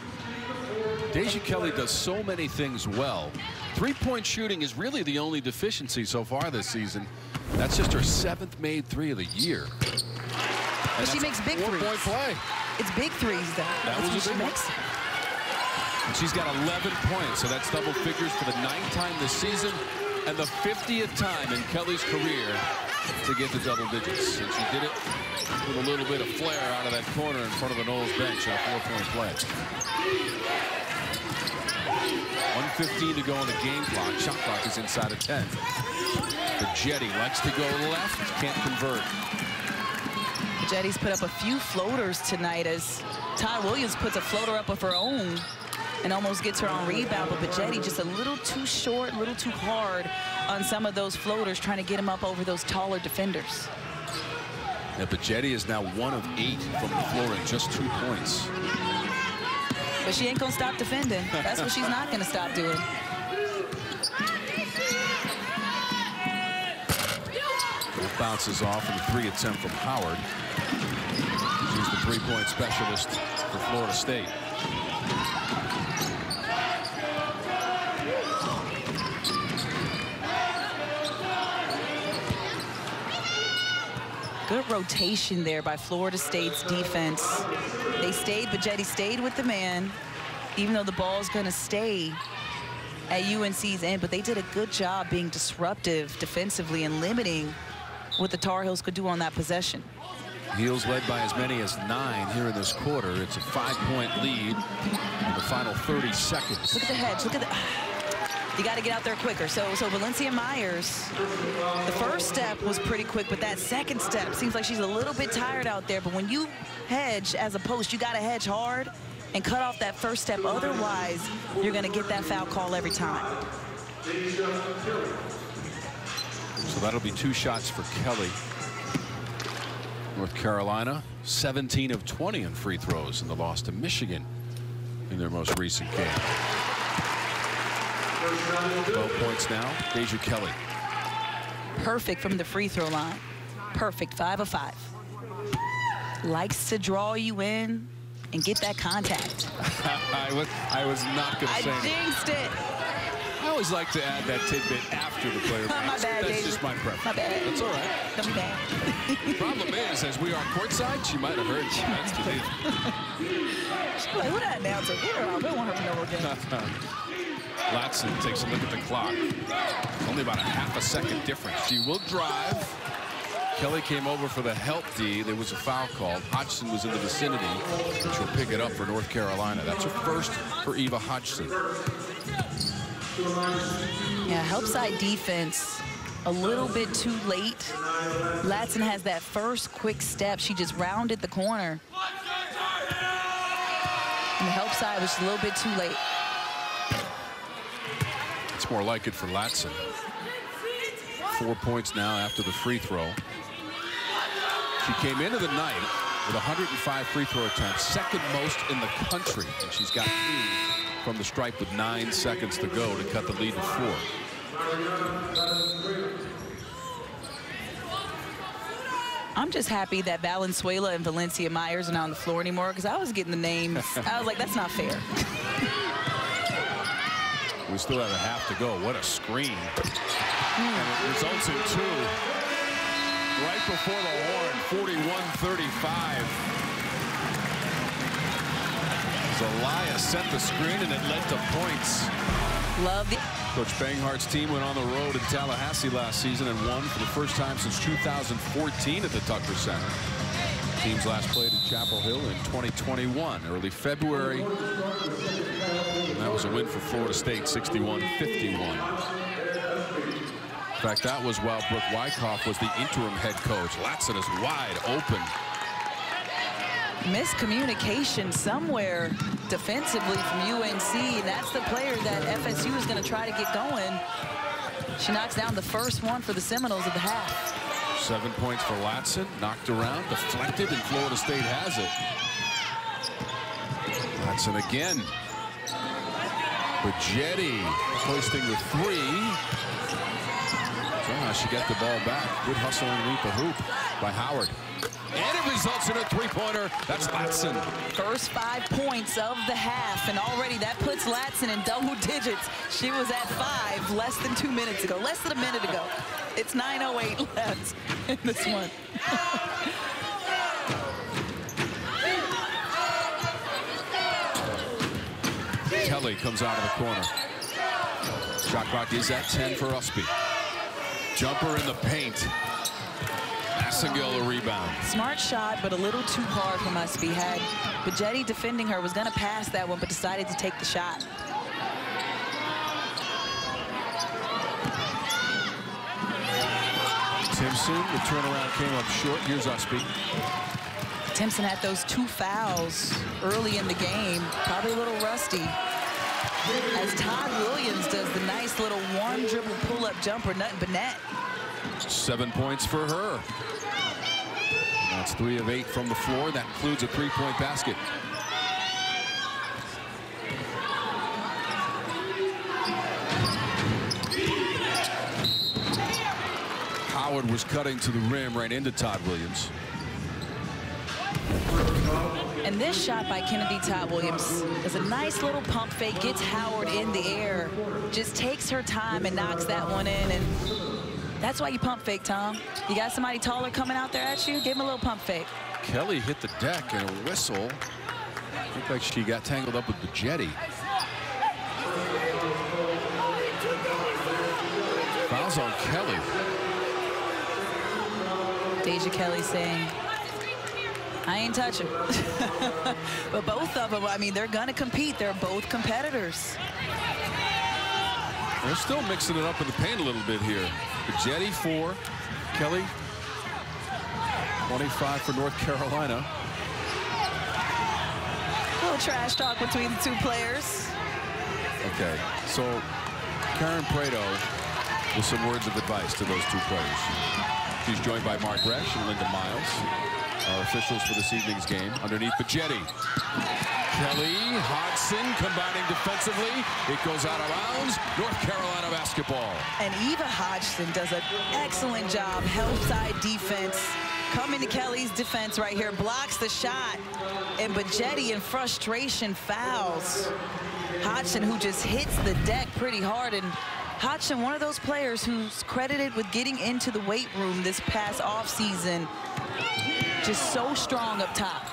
Deja Kelly does so many things well. Three-point shooting is really the only deficiency so far this season. That's just her seventh made three of the year. But she makes big threes. play. It's big threes, though. That That's was what a she big one. makes. And she's got 11 points, so that's double figures for the ninth time this season. and the 50th time in Kelly's career to get to double digits. And she did it with a little bit of flair out of that corner in front of the Noles bench on a four-point play. 115 to go on the game clock. Shot clock is inside of 10. Jetty likes to go left, can't convert. Jetty's put up a few floaters tonight as Todd Williams puts a floater up of her own and almost gets her on rebound. But Jetty just a little too short, a little too hard on some of those floaters, trying to get him up over those taller defenders. Yeah, Jetty is now one of eight from the floor in just two points. But she ain't going to stop defending. That's what she's not going to stop doing. It bounces off in the three attempt from Howard. She's the three-point specialist for Florida State. Good rotation there by Florida State's defense. They stayed, but Jetty stayed with the man, even though the ball's going to stay at UNC's end. But they did a good job being disruptive defensively and limiting what the Tar Heels could do on that possession. Heels led by as many as nine here in this quarter. It's a five-point lead in the final 30 seconds. Look at the hedge. Look at the... You got to get out there quicker. So, so Valencia Myers, the first step was pretty quick, but that second step seems like she's a little bit tired out there. But when you hedge as a post, you got to hedge hard and cut off that first step. Otherwise, you're going to get that foul call every time. So that'll be two shots for Kelly. North Carolina, 17 of 20 in free throws in the loss to Michigan in their most recent game. 12 points now, Deja Kelly. Perfect from the free throw line. Perfect, five of five. Likes to draw you in and get that contact. I was I was not going to say I jinxed it. I always like to add that tidbit after the player. my bad, That's Deja. just my preference. My bad. That's all right. Don't be bad. Problem is, as we are courtside, she might have heard you. Deal. She's like, who that announcer? Get her out. We don't want her to know again. Latson takes a look at the clock. Only about a half a second difference. She will drive. Kelly came over for the help D. There was a foul called. Hodgson was in the vicinity, and she'll pick it up for North Carolina. That's her first for Eva Hodgson. Yeah, help side defense a little bit too late. Latson has that first quick step. She just rounded the corner. And the help side was a little bit too late. It's more like it for Latson. Four points now after the free throw. She came into the night with 105 free throw attempts, second most in the country. And she's got three from the stripe with nine seconds to go to cut the lead to four. I'm just happy that Valenzuela and Valencia Myers are not on the floor anymore because I was getting the names. I was like, that's not fair. We still have a half to go. What a screen. Hmm. And it results in two. Right before the horn, 41-35. Zelaya set the screen and it led to points. Love the Coach Banghart's team went on the road in Tallahassee last season and won for the first time since 2014 at the Tucker Center. Teams last played in Chapel Hill in 2021, early February. That was a win for Florida State, 61-51. In fact, that was while Brooke Wyckoff was the interim head coach. Latson is wide open. miscommunication somewhere defensively from UNC. That's the player that FSU is going to try to get going. She knocks down the first one for the Seminoles of the half. Seven points for Latson, knocked around, deflected, and Florida State has it. Latson again. Bejedi hoisting the three. Somehow she got the ball back. Good hustle underneath the hoop by Howard. And it results in a three-pointer. That's Latson. First five points of the half, and already that puts Latson in double digits. She was at five less than two minutes ago, less than a minute ago. It's 9.08 left in this one. Comes out of the corner. Shot clock is at 10 for Ustby. Jumper in the paint. Massengill a rebound. Smart shot, but a little too hard from Ustby. Had Bejedi defending her, was going to pass that one, but decided to take the shot. Timpson, the turnaround came up short. Here's Ustby. Timpson had those two fouls early in the game, probably a little rusty. As Todd Williams does the nice little one dribble pull-up jumper, but net. Seven points for her. That's three of eight from the floor. That includes a three-point basket. Howard was cutting to the rim right into Todd Williams. And this shot by Kennedy Todd Williams is a nice little pump fake, gets Howard in the air, just takes her time and knocks that one in. And that's why you pump fake, Tom. You got somebody taller coming out there at you, give him a little pump fake. Kelly hit the deck and a whistle. Looked like she got tangled up with the jetty. Fouls on Kelly. Deja Kelly saying, I ain't touching. but both of them, I mean, they're going to compete. They're both competitors. They're still mixing it up in the paint a little bit here. Jetty four, Kelly 25 for North Carolina. A little trash talk between the two players. Okay, so Karen Prado with some words of advice to those two players. She's joined by Mark Resch and Linda Miles, our officials for this evening's game. Underneath the jetty. Kelly Hodgson combining defensively. It goes out of bounds. North Carolina basketball. And Eva Hodgson does an excellent job. Help side defense. Coming to Kelly's defense right here. Blocks the shot. And Bejedi in frustration fouls. Hodgson who just hits the deck pretty hard. And Hodgson, one of those players who's credited with getting into the weight room this past offseason. Just so strong up top.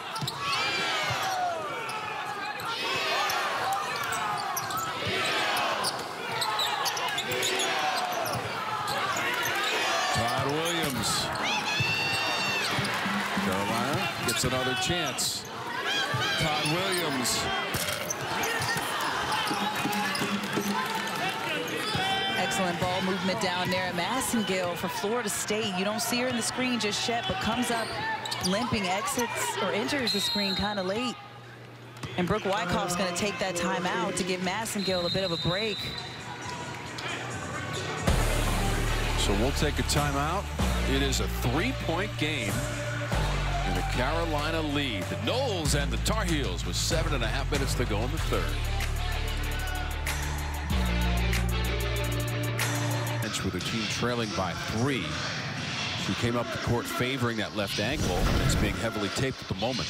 Todd Williams. Carolina gets another chance. Todd Williams. Excellent ball movement down there. Massengill for Florida State. You don't see her in the screen just yet, but comes up limping, exits or enters the screen kind of late. And Brooke Wyckoff's going to take that time out to give Massengill a bit of a break. So we'll take a timeout. It is a three-point game in a Carolina lead. The Noles and the Tar Heels with seven and a half minutes to go in the third. Bench with the team trailing by three. She came up the court favoring that left ankle. And it's being heavily taped at the moment.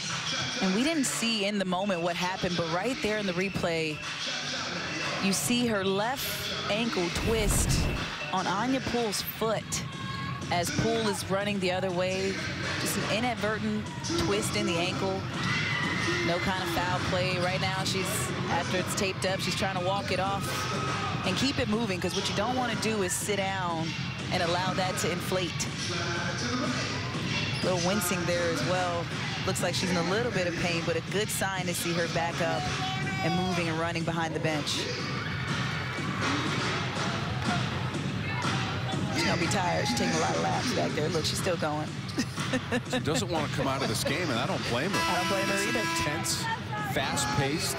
And we didn't see in the moment what happened, but right there in the replay, you see her left ankle twist on Anya Poole's foot as Poole is running the other way. Just an inadvertent twist in the ankle. No kind of foul play. Right now, she's, after it's taped up, she's trying to walk it off and keep it moving because what you don't want to do is sit down and allow that to inflate. A little wincing there as well. Looks like she's in a little bit of pain, but a good sign to see her back up and moving and running behind the bench. She's gonna be tired. She's taking a lot of laps back there. Look, she's still going. She doesn't want to come out of this game, and I don't blame her. I don't blame her either. Tense, fast-paced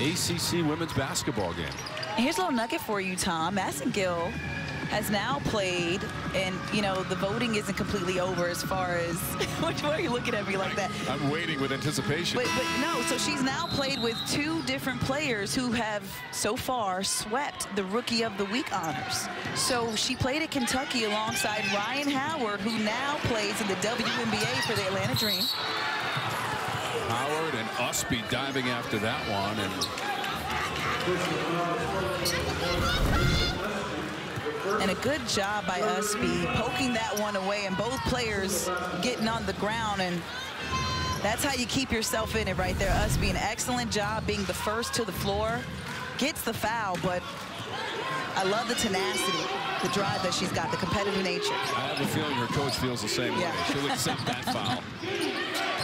ACC women's basketball game. Here's a little nugget for you, Tom. Massengill has now played, and you know the voting isn't completely over as far as. Why are you looking at me like that? I'm waiting with anticipation. But, but no, so she's now played with two different players who have so far swept the Rookie of the Week honors. So she played at Kentucky alongside Rhyne Howard, who now plays in the WNBA for the Atlanta Dream. Howard and Ustby diving after that one, and And a good job by Ustby poking that one away and both players getting on the ground and that's how you keep yourself in it right there. Ustby, an excellent job being the first to the floor. Gets the foul, but I love the tenacity, the drive that she's got, the competitive nature. I have a feeling her coach feels the same Yeah. way. She'll accept that foul.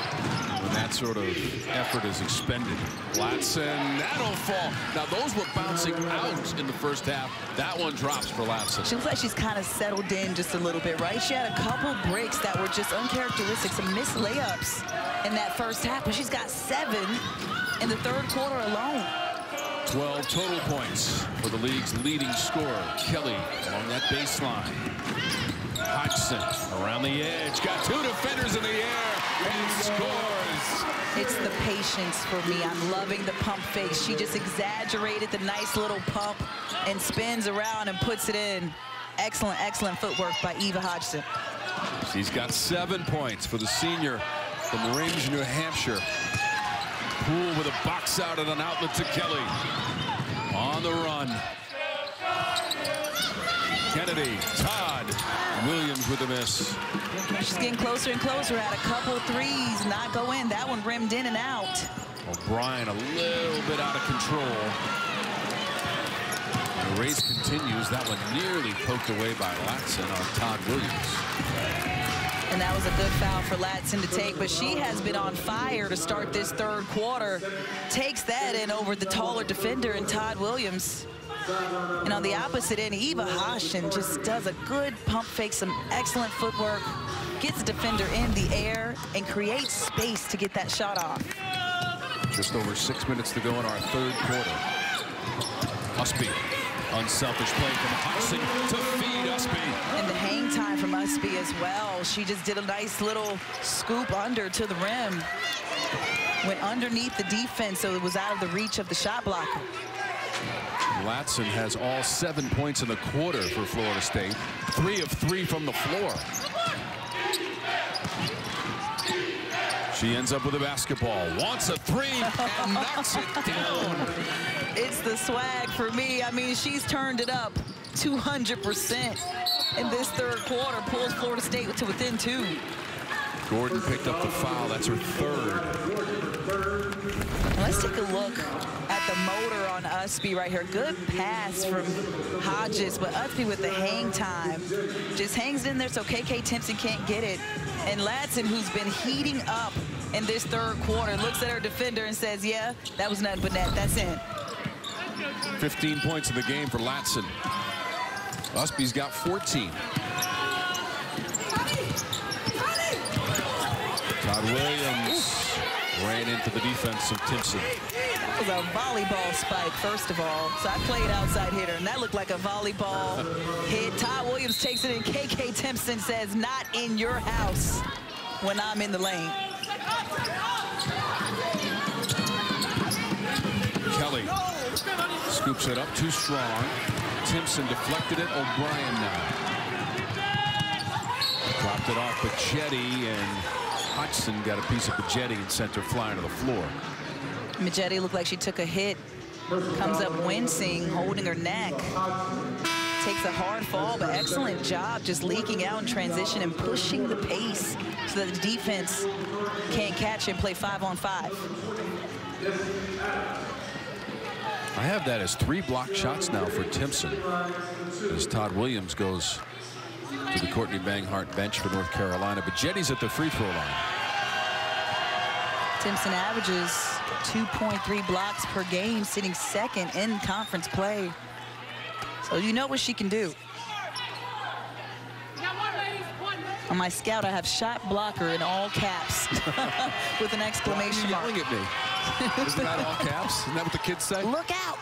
That sort of effort is expended. Latson, that'll fall. Now, those were bouncing out in the first half. That one drops for Latson. She looks like she's kind of settled in just a little bit, right? She had a couple breaks that were just uncharacteristic, some missed layups in that first half, but she's got seven in the third quarter alone. 12 total points for the league's leading scorer, Kelly, along that baseline. Hodgson around the edge, got two defenders in the air, and scores. It's the patience for me. I'm loving the pump fake. She just exaggerated the nice little pump and spins around and puts it in. Excellent, excellent footwork by Eva Hodgson. She's got seven points for the senior from Range, New Hampshire. Poole with a box out and an outlet to Kelly. On the run. Kennedy, Todd, Williams with a miss. She's getting closer and closer. Had a couple threes not go in. That one rimmed in and out. O'Brien a little bit out of control. The race continues. That one nearly poked away by Latson on Todd Williams. And that was a good foul for Latson to take, but she has been on fire to start this third quarter. Takes that in over the taller defender and Todd Williams. And on the opposite end, Eva Hodgson just does a good pump fake, some excellent footwork, gets the defender in the air, and creates space to get that shot off. Just over six minutes to go in our third quarter. Ustby, unselfish play from Hodgson to feed Ustby. And the hang time from Ustby as well. She just did a nice little scoop under to the rim. Went underneath the defense, so it was out of the reach of the shot blocker. Latson has all seven points in the quarter for Florida State. Three of three from the floor. She ends up with a basketball, wants a three, and knocks it down. It's the swag for me. I mean, she's turned it up 200% in this third quarter. Pulls Florida State to within two. Gordon picked up the foul. That's her third. Let's take a look the motor on Ustby right here. Good pass from Hodgson, but Ustby with the hang time. Just hangs in there so KK Timpson can't get it. And Latson, who's been heating up in this third quarter, looks at her defender and says, yeah, that was nothing but net. That's in. 15 points in the game for Latson. Ustby's got 14. Todd Williams ran into the defense of Timpson. Was a volleyball spike, first of all. So I played outside hitter, and that looked like a volleyball hit. Todd Williams takes it, and KK Timpson says, not in your house when I'm in the lane. Kelly scoops it up too strong. Timpson deflected it. O'Brien now. Dropped it off Bejedi, and Hodgson got a piece of Bejedi and sent her flying to the floor. Bejedi looked like she took a hit. Comes up wincing, holding her neck. Takes a hard fall, but excellent job just leaking out in transition and pushing the pace so that the defense can't catch and play five on five. I have that as three block shots now for Timpson as Todd Williams goes to the Courtney Banghart bench for North Carolina. But Jetty's at the free throw line. Timpson averages 2.3 blocks per game, sitting second in conference play. So you know what she can do. On my scout, I have shot blocker in all caps with an exclamation mark. yelling at me. Isn't that all caps? Isn't that what the kids say? Look out.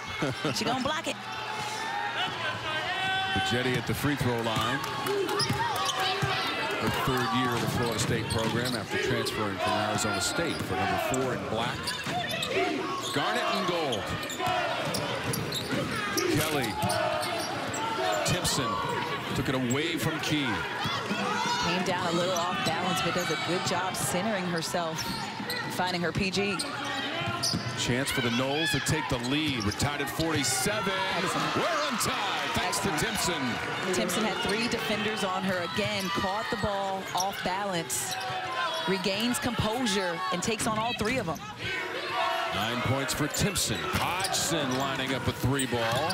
she gonna block it. Jetty at the free throw line. Her third year of the Florida State program after transferring from Arizona State for number four in black. Garnet and gold. Kelly. Timpson took it away from Key. Came down a little off balance, but does a good job centering herself, finding her PG. Chance for the Noles to take the lead. We're tied at 47. We're untied thanks to Timpson. Timpson had three defenders on her again, caught the ball off balance, regains composure, and takes on all three of them. Nine points for Timpson. Hodgson lining up a three ball.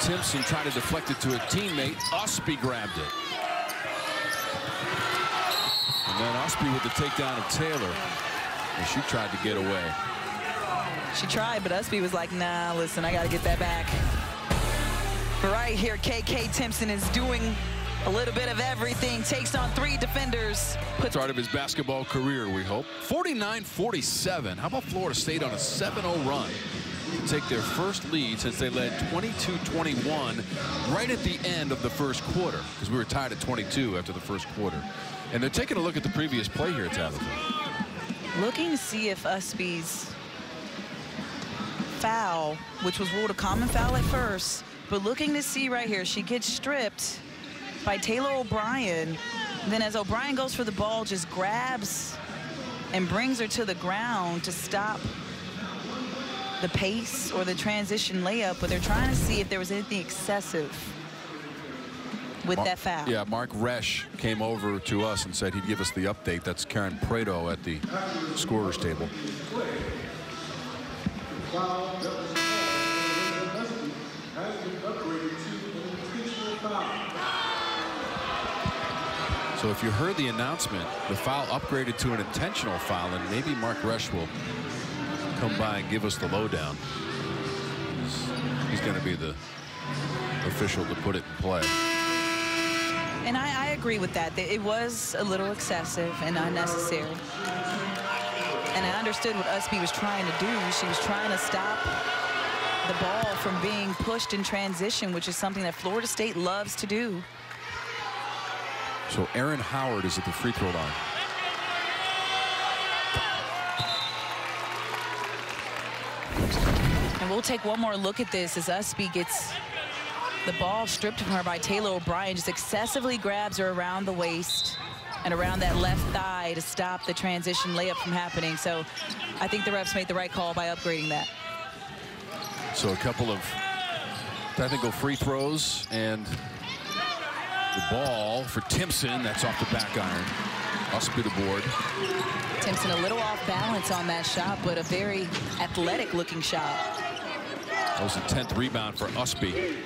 Timpson tried to deflect it to a teammate. Ustby grabbed it. And then Ustby with the takedown of Taylor. And she tried to get away. She tried, but Ustby was like, nah, listen, I got to get that back. But right here, KK Timpson is doing a little bit of everything. Takes on three defenders. Puts Start of his basketball career, we hope. 49-47. How about Florida State on a 7-0 run? Take their first lead since they led 22-21 right at the end of the first quarter because we were tied at 22 after the first quarter. And they're taking a look at the previous play here, at Tabitha. Looking to see if Ustby's foul, which was ruled a common foul at first, but looking to see right here, she gets stripped by Taylor O'Brien. Then as O'Brien goes for the ball, just grabs and brings her to the ground to stop the pace or the transition layup, but they're trying to see if there was anything excessive with that foul. Yeah, Mark Resch came over to us and said he'd give us the update. That's Karen Prado at the scorer's table. So if you heard the announcement, the foul upgraded to an intentional foul, and maybe Mark Resch will come by and give us the lowdown. He's, he's going to be the official to put it in play. And I, I, agree with that. It was a little excessive and unnecessary. And I understood what Ustby was trying to do. She was trying to stop the ball from being pushed in transition, which is something that Florida State loves to do. So Erin Howard is at the free throw line. And we'll take one more look at this as Ustby gets the ball stripped from her by Taylor O'Brien. Just excessively grabs her around the waist and around that left thigh to stop the transition layup from happening. So I think the refs made the right call by upgrading that. So a couple of technical free throws and the ball for Timpson. That's off the back iron. Ustby the board. Timpson a little off balance on that shot, but a very athletic looking shot. That was the 10th rebound for Ustby.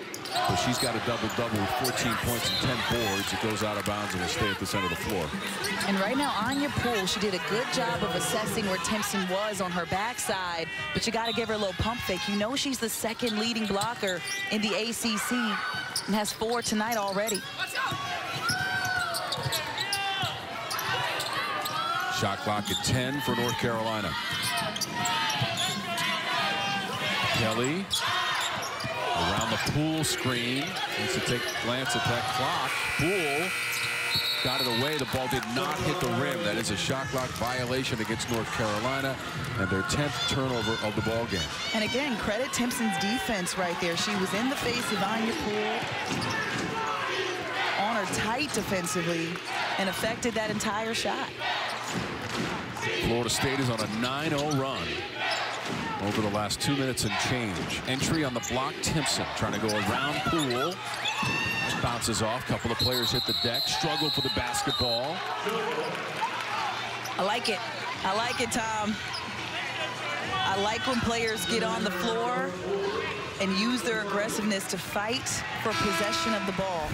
So she's got a double-double with 14 points and 10 boards. It goes out of bounds and will stay at the center of the floor. And right now, Anya Poole, she did a good job of assessing where Timpson was on her backside, but you got to give her a little pump fake. You know she's the second leading blocker in the ACC and has four tonight already. Shot clock at 10 for North Carolina. Kelly the Poole screen. Needs to take a glance at that clock. Poole got it away. The ball did not hit the rim. That is a shot clock violation against North Carolina and their 10th turnover of the ball game. And again, credit Timpson's defense right there. She was in the face of Anya Poole on her tight defensively and affected that entire shot. Florida State is on a 9-0 run over the last two minutes and change. Entry on the block, Timpson trying to go around Poole. Bounces off. Couple of players hit the deck. Struggle for the basketball. I like it. I like it, Tom. I like when players get on the floor and use their aggressiveness to fight for possession of the ball.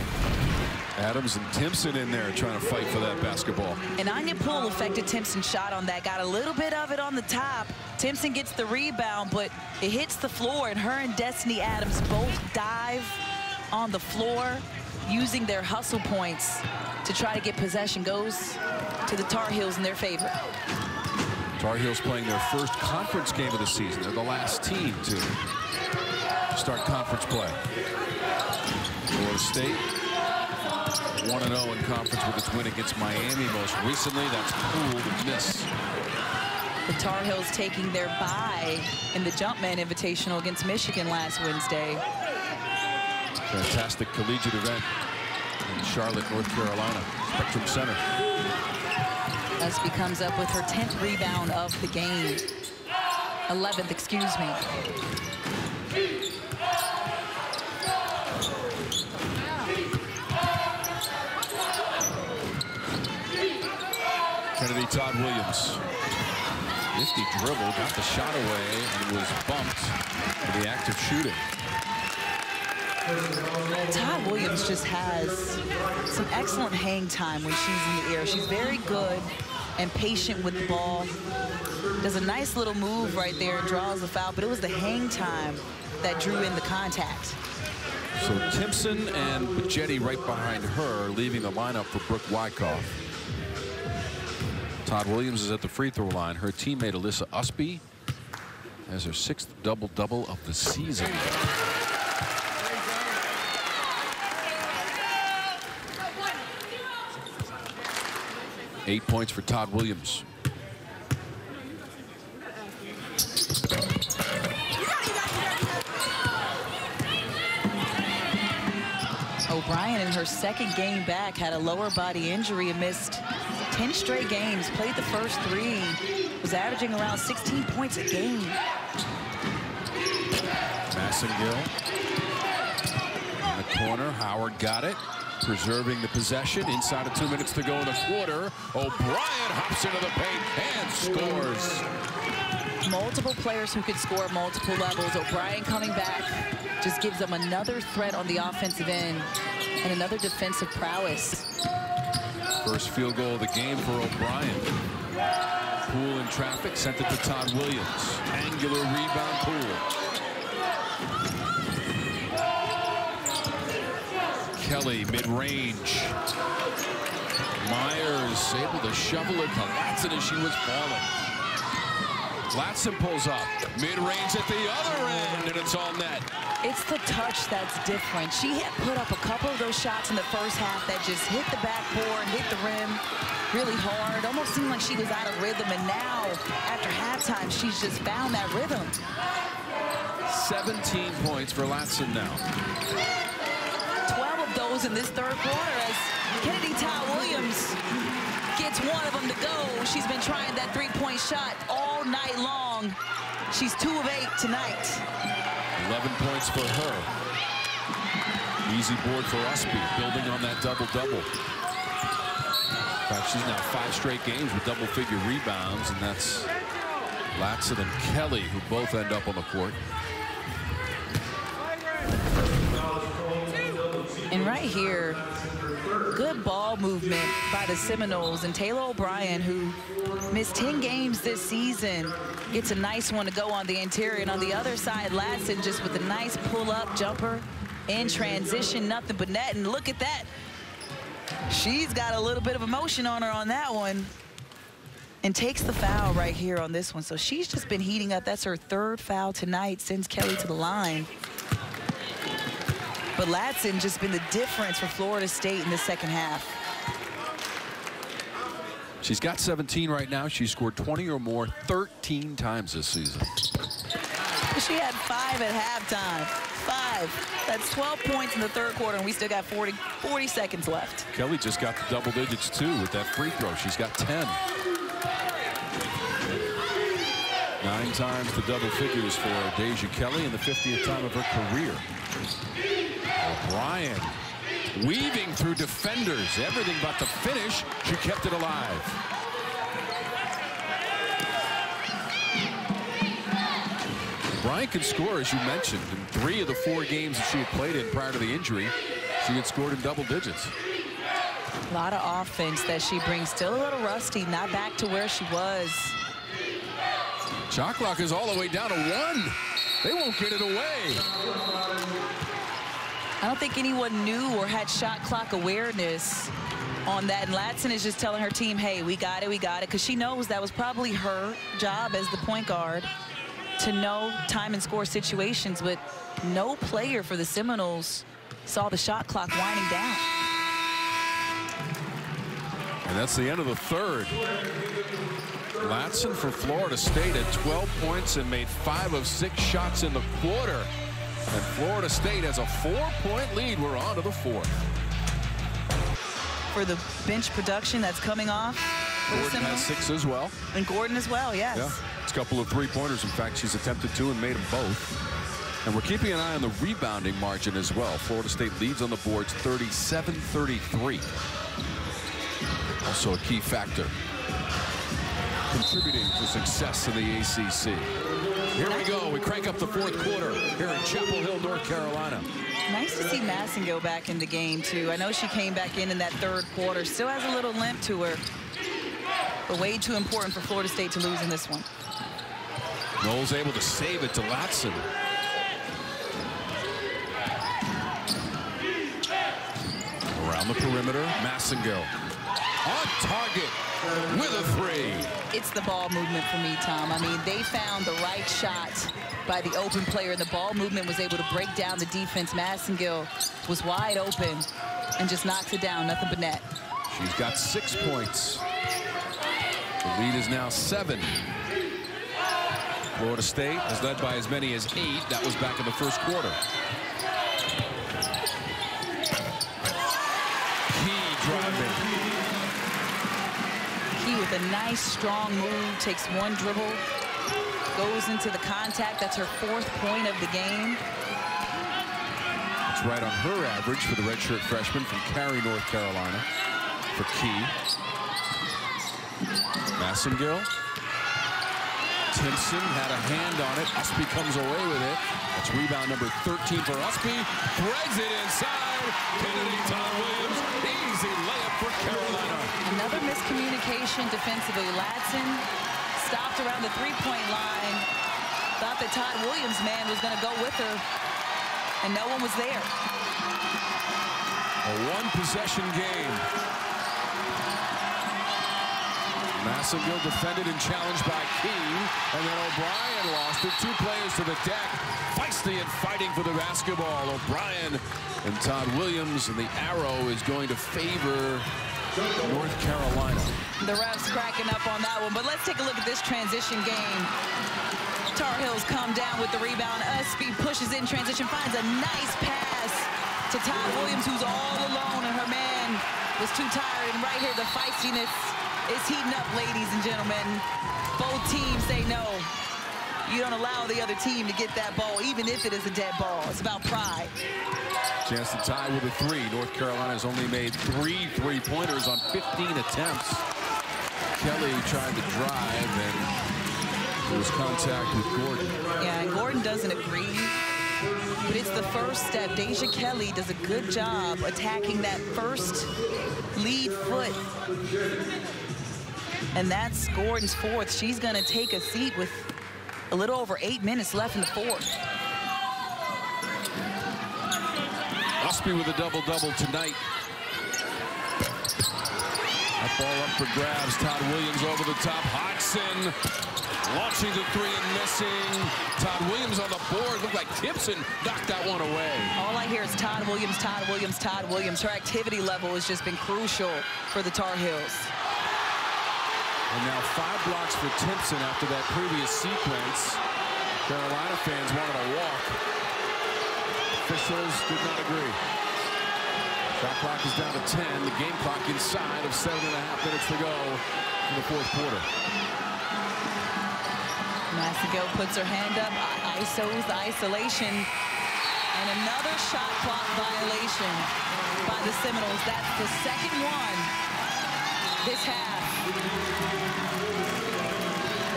Adams and Timpson in there trying to fight for that basketball. And Anya Poole affected Timpson's shot on that. Got a little bit of it on the top. Timpson gets the rebound, but it hits the floor, and her and Destiny Adams both dive on the floor using their hustle points to try to get possession. Goes to the Tar Heels in their favor. Tar Heels playing their first conference game of the season. They're the last team to start conference play. Florida State 1-0 in conference with its win against Miami most recently. That's cool to miss. The Tar Heels taking their bye in the Jumpman Invitational against Michigan last Wednesday. Fantastic collegiate event in Charlotte, North Carolina, Spectrum Center. Ustby comes up with her 10th rebound of the game. 11th, excuse me. Kennedy Todd Williams. Nifty dribble, got the shot away, and was bumped for the act of shooting. Todd Williams just has some excellent hang time when she's in the air. She's very good and patient with the ball. Does a nice little move right there and draws the foul, but it was the hang time that drew in the contact. So Timpson and Bejedi right behind her, leaving the lineup for Brooke Wyckoff. Todd Williams is at the free throw line. Her teammate Alyssa Ustby has her sixth double-double of the season. Eight points for Todd Williams. O'Brien in her second game back had a lower body injury and missed 10 straight games, played the first three, was averaging around 16 points a game. Massengill in the corner. Howard got it preserving the possession inside of two minutes to go in the quarter. O'Brien hops into the paint and scores. Multiple players who could score at multiple levels. O'Brien coming back just gives them another threat on the offensive end and another defensive prowess. First field goal of the game for O'Brien. Poole in traffic, sent it to Todd Williams. Angular rebound, Poole. Kelly mid-range. Myers able to shovel it to Latson as she was falling. Latson pulls up. Mid-range at the other end, and it's all net. It's the touch that's different. She had put up a couple of those shots in the first half that just hit the backboard, hit the rim really hard. Almost seemed like she was out of rhythm. And now, after halftime, she's just found that rhythm. 17 points for Latson now 12 of those in this third quarter as Kennedy Todd Williams gets one of them to go. She's been trying that three-point shot all night long. She's two of eight tonight. 11 points for her. Easy board for Ustby, building on that double-double. In fact, she's now five straight games with double-figure rebounds, and that's Latson and Kelly who both end up on the court. And right here, good ball movement by the Seminoles. And Taylor O'Brien, who missed 10 games this season, gets a nice one to go on the interior. And on the other side, Latson just with a nice pull-up jumper in transition, nothing but net. And look at that. She's got a little bit of emotion on her on that one and takes the foul right here on this one. So she's just been heating up. That's her third foul tonight, sends Kelly to the line. But Latson just been the difference for Florida State in the second half. She's got 17 right now. She scored 20 or more 13 times this season. She had five at halftime. Five. That's 12 points in the third quarter, and we still got 40, 40 seconds left. Kelly just got the double digits, too, with that free throw. She's got 10. Nine times the double figures for Deja Kelly in the 50th time of her career. O'Brien weaving through defenders. Everything but the finish. She kept it alive. Bryant can score, as you mentioned. In three of the four games that she had played in prior to the injury, she had scored in double digits. A lot of offense that she brings. Still a little rusty, not back to where she was. Shot clock is all the way down to one. They won't get it away. I don't think anyone knew or had shot clock awareness on that. And Latson is just telling her team, hey, we got it, we got it. Because she knows that was probably her job as the point guard to know time and score situations. But no player for the Seminoles saw the shot clock winding down. And that's the end of the third. Latson for Florida State at 12 points and made five of six shots in the quarter. And Florida State has a four-point lead. We're on to the fourth. For the bench production that's coming off. Gordon has six as well. And Gordon as well, yes. Yeah, it's a couple of three-pointers. In fact, she's attempted two and made them both. And we're keeping an eye on the rebounding margin as well. Florida State leads on the boards 37-33. Also a key factor contributing to success in the ACC. Here we go. We crank up the fourth quarter here in Chapel Hill, North Carolina. Nice to see Massengill back in the game, too. I know she came back in in that third quarter. Still has a little limp to her. But way too important for Florida State to lose in this one. Noles able to save it to Latson. Around the perimeter, Massengill. On target with a three. It's the ball movement for me, Tom. I mean, they found the right shot by the open player, and the ball movement was able to break down the defense. Massengill was wide open and just knocks it down, nothing but net. She's got six points. The lead is now seven. Florida State has led by as many as eight. That was back in the first quarter. Key driving. Key with a nice, strong move, takes one dribble, goes into the contact. That's her fourth point of the game. It's right on her average for the redshirt freshman from Cary, North Carolina, for Key. Massengill. Timpson had a hand on it. Ustby comes away with it. That's rebound number 13 for Ustby. Threads it inside. Kennedy Todd Williams. Easy layup for Carolina. Another miscommunication defensively. Latson stopped around the three-point line. Thought that Todd Williams' man was going to go with her, and no one was there. A one-possession game. Massengill defended and challenged by Key, and then O'Brien lost it. Two players to the deck, feisty and fighting for the basketball. O'Brien and Todd Williams, and the arrow is going to favor North Carolina. The refs cracking up on that one, but let's take a look at this transition game. Tar Heels come down with the rebound. Ustby pushes in transition, finds a nice pass to Todd Williams, who's all alone, and her man was too tired. And right here, the feistiness is heating up, ladies and gentlemen. Both teams say no. You don't allow the other team to get that ball, even if it is a dead ball. It's about pride. Chance to tie with a three. North Carolina has only made three three-pointers on 15 attempts. Kelly tried to drive, and there was contact with Gordon. Yeah, and Gordon doesn't agree. But it's the first step. Deja Kelly does a good job attacking that first lead foot. And that's Gordon's fourth. She's going to take a seat with a little over eight minutes left in the fourth. Ustby with a double-double tonight. That ball up for grabs. Todd Williams over the top. Hodgson launching the three and missing. Todd Williams on the board. Looked like Timpson knocked that one away. All I hear is Todd Williams, Todd Williams, Todd Williams. Her activity level has just been crucial for the Tar Heels. And now five blocks for Timpson after that previous sequence. Carolina fans wanted a walk. Officials did not agree. Shot clock is down to 10. The game clock inside of seven and a half minutes to go in the fourth quarter. Massengill puts her hand up, ISOs the isolation, and another shot clock violation by the Seminoles. That's the second one this half.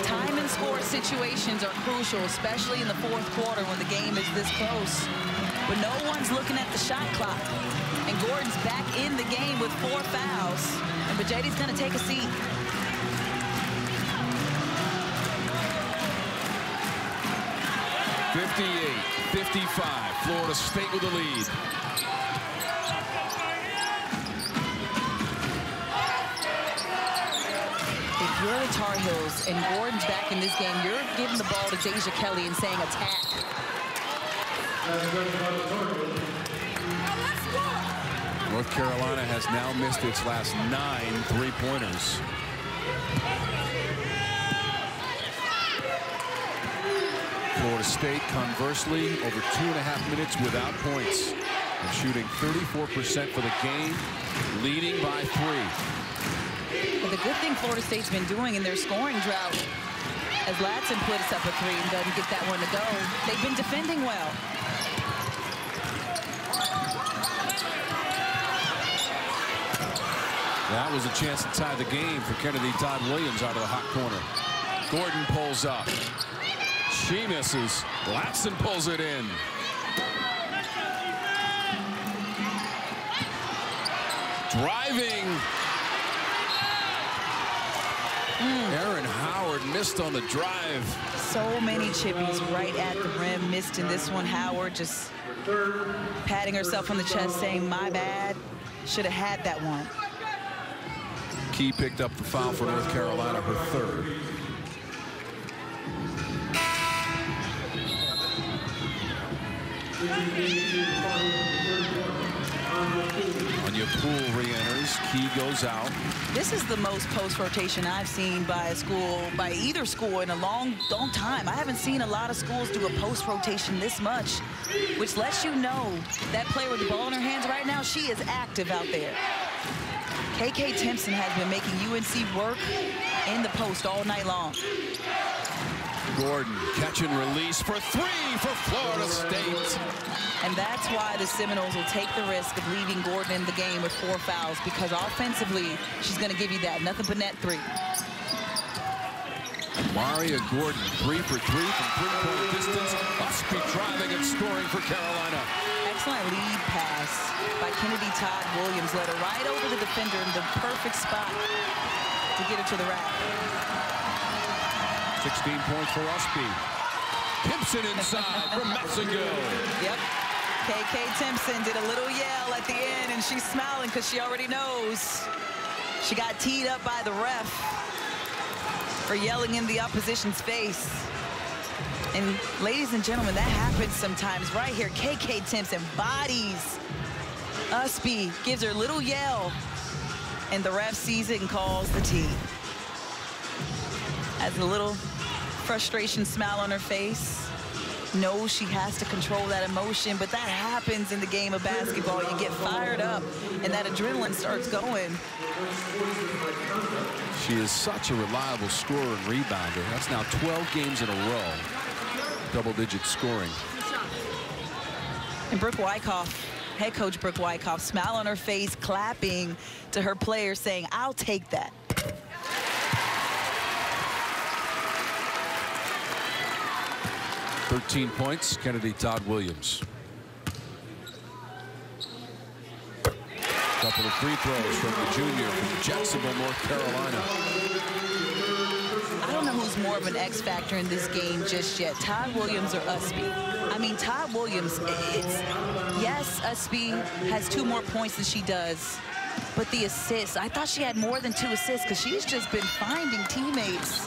Time and score situations are crucial, especially in the fourth quarter when the game is this close. But no one's looking at the shot clock. And Gordon's back in the game with four fouls. And Bejedi's going to take a seat. Fifty-eight, fifty-five. Florida State with the lead. You're the Tar Heels and Gordon's back in this game, you're giving the ball to Deja Kelly and saying attack. North Carolina has now missed its last nine three-pointers. Florida State, conversely, over two and a half minutes without points. And shooting 34% for the game, leading by three. Good thing Florida State's been doing in their scoring drought, as Latson puts up a three and doesn't get that one to go, they've been defending well. That was a chance to tie the game for Kennedy Todd Williams out of the hot corner. Gordon pulls up. She misses. Latson pulls it in. Driving. Erin Howard missed on the drive. So many chippies right at the rim. Missed in this one. Howard just patting herself on the chest saying, my bad. Should have had that one. Key picked up the foul for North Carolina, her third. Anya Poole re-enters. Key goes out. This is the most post rotation I've seen by a school, by either school in a long, long time. I haven't seen a lot of schools do a post rotation this much, which lets you know that player with the ball in her hands right now, she is active out there. KK Timpson has been making UNC work in the post all night long. Gordon catch and release for three for Florida State. And that's why the Seminoles will take the risk of leaving Gordon in the game with four fouls because offensively, she's going to give you that. Nothing but net three. Maria Gordon, three for three from three-point distance. Ustby driving and scoring for Carolina. Excellent lead pass by Kennedy Todd Williams. Led her right over the defender in the perfect spot to get her to the rack. 16 points for Ustby. Timpson inside from Mexico. Yep. KK Timpson did a little yell at the end, and she's smiling because she already knows. She got teed up by the ref for yelling in the opposition's face. And ladies and gentlemen, that happens sometimes right here. KK Timpson bodies Ustby, gives her a little yell, and the ref sees it and calls the tee. As a little frustration smile on her face. Knows she has to control that emotion, but that happens in the game of basketball. You get fired up, and that adrenaline starts going. She is such a reliable scorer and rebounder. That's now 12 games in a row. Double-digit scoring. And Brooke Wyckoff, head coach Brooke Wyckoff, smile on her face, clapping to her players, saying, I'll take that. 13 points, Kennedy Todd Williams. Couple of free throws from the junior from Jacksonville, North Carolina. I don't know who's more of an X factor in this game just yet, Todd Williams or Ustby. I mean, Todd Williams, it's, yes, Ustby has two more points than she does, but the assists, I thought she had more than two assists because she's just been finding teammates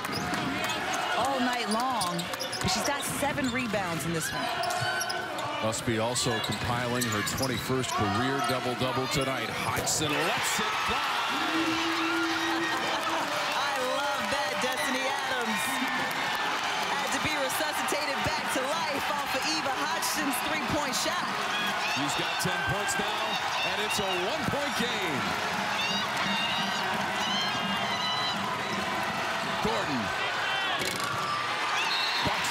all night long. But she's got seven rebounds in this one. Must be also compiling her 21st career double-double tonight. Hodgson lets it fly. I love that, Destiny Adams. Had to be resuscitated back to life off of Eva Hodgson's three-point shot. She's got 10 points now, and it's a one-point game. Gordon.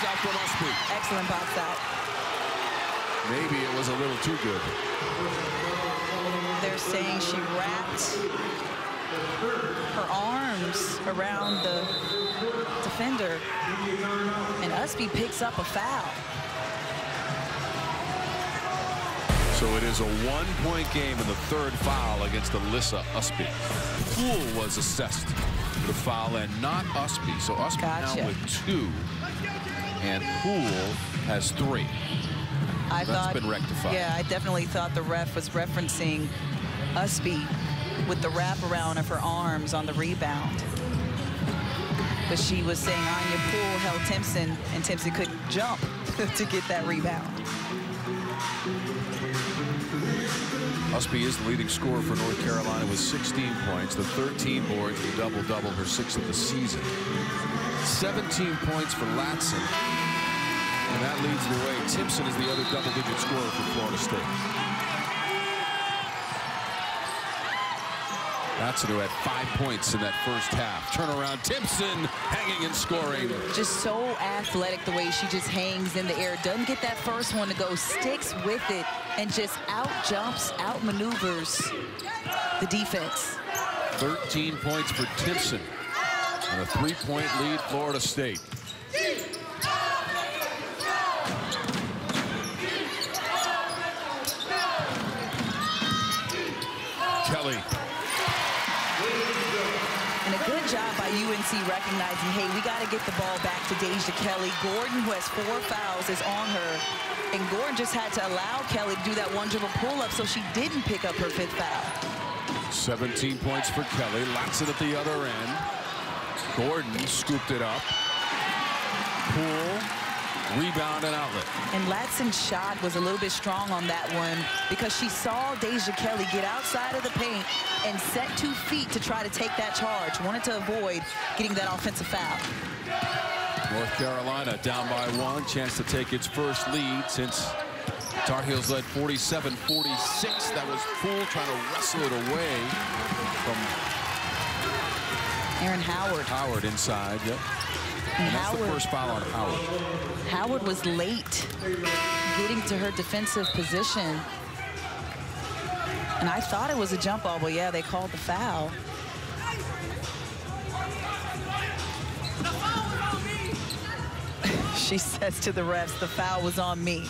Out from. Excellent box out. Maybe it was a little too good. They're saying she wrapped her arms around the defender, and Ustby picks up a foul. So it is a one-point game in the third foul against Alyssa Ustby. Poole was assessed for the foul and not Ustby. So Ustby Gotcha. now with two, and Poole has three. I That's thought, been rectified. Yeah, I definitely thought the ref was referencing Ustby with the wraparound of her arms on the rebound. But she was saying Anya Poole held Timpson, and Timpson couldn't jump to get that rebound. Ustby is the leading scorer for North Carolina with 16 points, the 13 boards, the double-double, her sixth of the season. 17 points for Latson. And that leads the way. Timpson is the other double-digit scorer for Florida State. Latson who had five points in that first half. Turnaround, Timpson hanging and scoring. Just so athletic the way she just hangs in the air. Doesn't get that first one to go, sticks with it, and just out jumps, out maneuvers the defense. 13 points for Timpson. And a three-point lead, Florida State. Kelly. And a good job by UNC recognizing, hey, we got to get the ball back to Deja Kelly. Gordon, who has four fouls, is on her. And Gordon just had to allow Kelly to do that one dribble pull-up so she didn't pick up her fifth foul. 17 points for Kelly. Locks it at the other end. Gordon scooped it up. Poole Rebound and outlet. And Latson's shot was a little bit strong on that one because she saw Deja Kelly get outside of the paint and set two feet to try to take that charge. Wanted to avoid getting that offensive foul. North Carolina down by one. Chance to take its first lead since Tar Heels led 47-46. That was Poole trying to wrestle it away from Erin Howard. Howard inside. Yep. And that's the first foul on Howard. Howard was late getting to her defensive position. And I thought it was a jump ball, but yeah, they called the foul. she says to the refs, the foul was on me.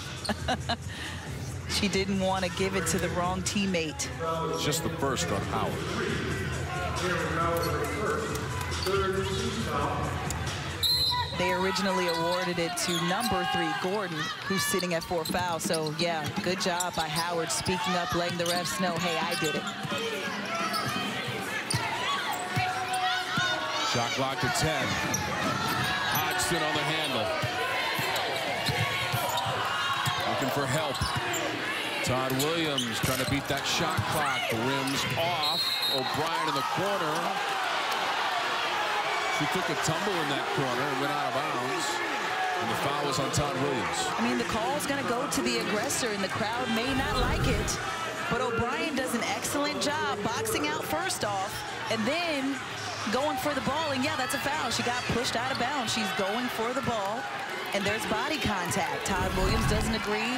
she didn't want to give it to the wrong teammate. Just the first on Howard. They originally awarded it to number three, Gordon, who's sitting at four fouls. So, yeah, good job by Howard speaking up, letting the refs know, hey, I did it. Shot clock to 10. Hodgson on the handle. Looking for help. Todd Williams trying to beat that shot clock. The rim's off. O'Brien in the corner. She took a tumble in that corner and went out of bounds. And the foul was on Todd Williams. I mean, the call is going to go to the aggressor, and the crowd may not like it. But O'Brien does an excellent job boxing out first off, and then going for the ball. And, yeah, that's a foul. She got pushed out of bounds. She's going for the ball, and there's body contact. Todd Williams doesn't agree,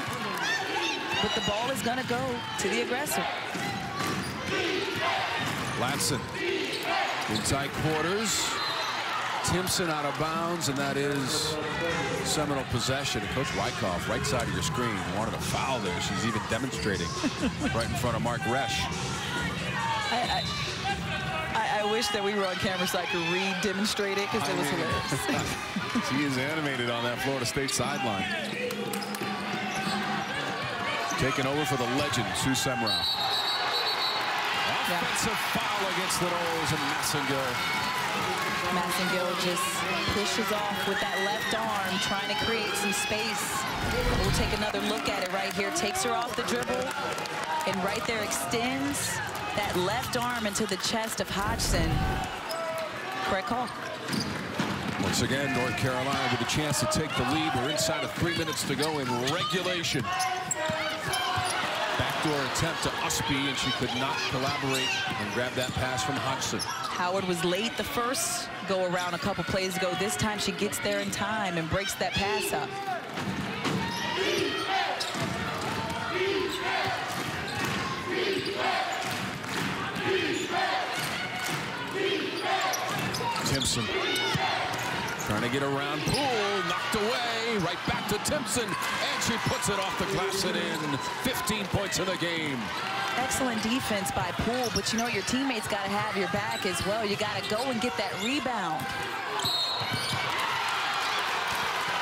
but the ball is going to go to the aggressor. Latson tight quarters. Timpson out of bounds, and that is Seminole possession. And Coach Wyckoff, right side of your screen, wanted a foul there. She's even demonstrating right in front of Mark Resch. I, I, I, wish that we were on camera so I could re-demonstrate it because it was mean, hilarious. she is animated on that Florida State sideline. Taking over for the legend, Sue Semrau. Offensive yeah. foul against the Noles and Massengill. Massengill just pushes off with that left arm, trying to create some space. We'll take another look at it right here. Takes her off the dribble, and right there extends that left arm into the chest of Hodgson. Correct call. Once again, North Carolina with a chance to take the lead. We're inside of three minutes to go in regulation. Backdoor attempt to Ustby, and she could not collaborate and grab that pass from Hodgson. Howard was late the first go around a couple plays ago. This time she gets there in time and breaks that pass up. Timpson trying to get around Poole, knocked away, right back to Timpson, and she puts it off the glass and in. 15 points in the game excellent defense by Poole, but you know your teammates got to have your back as well. You got to go and get that rebound.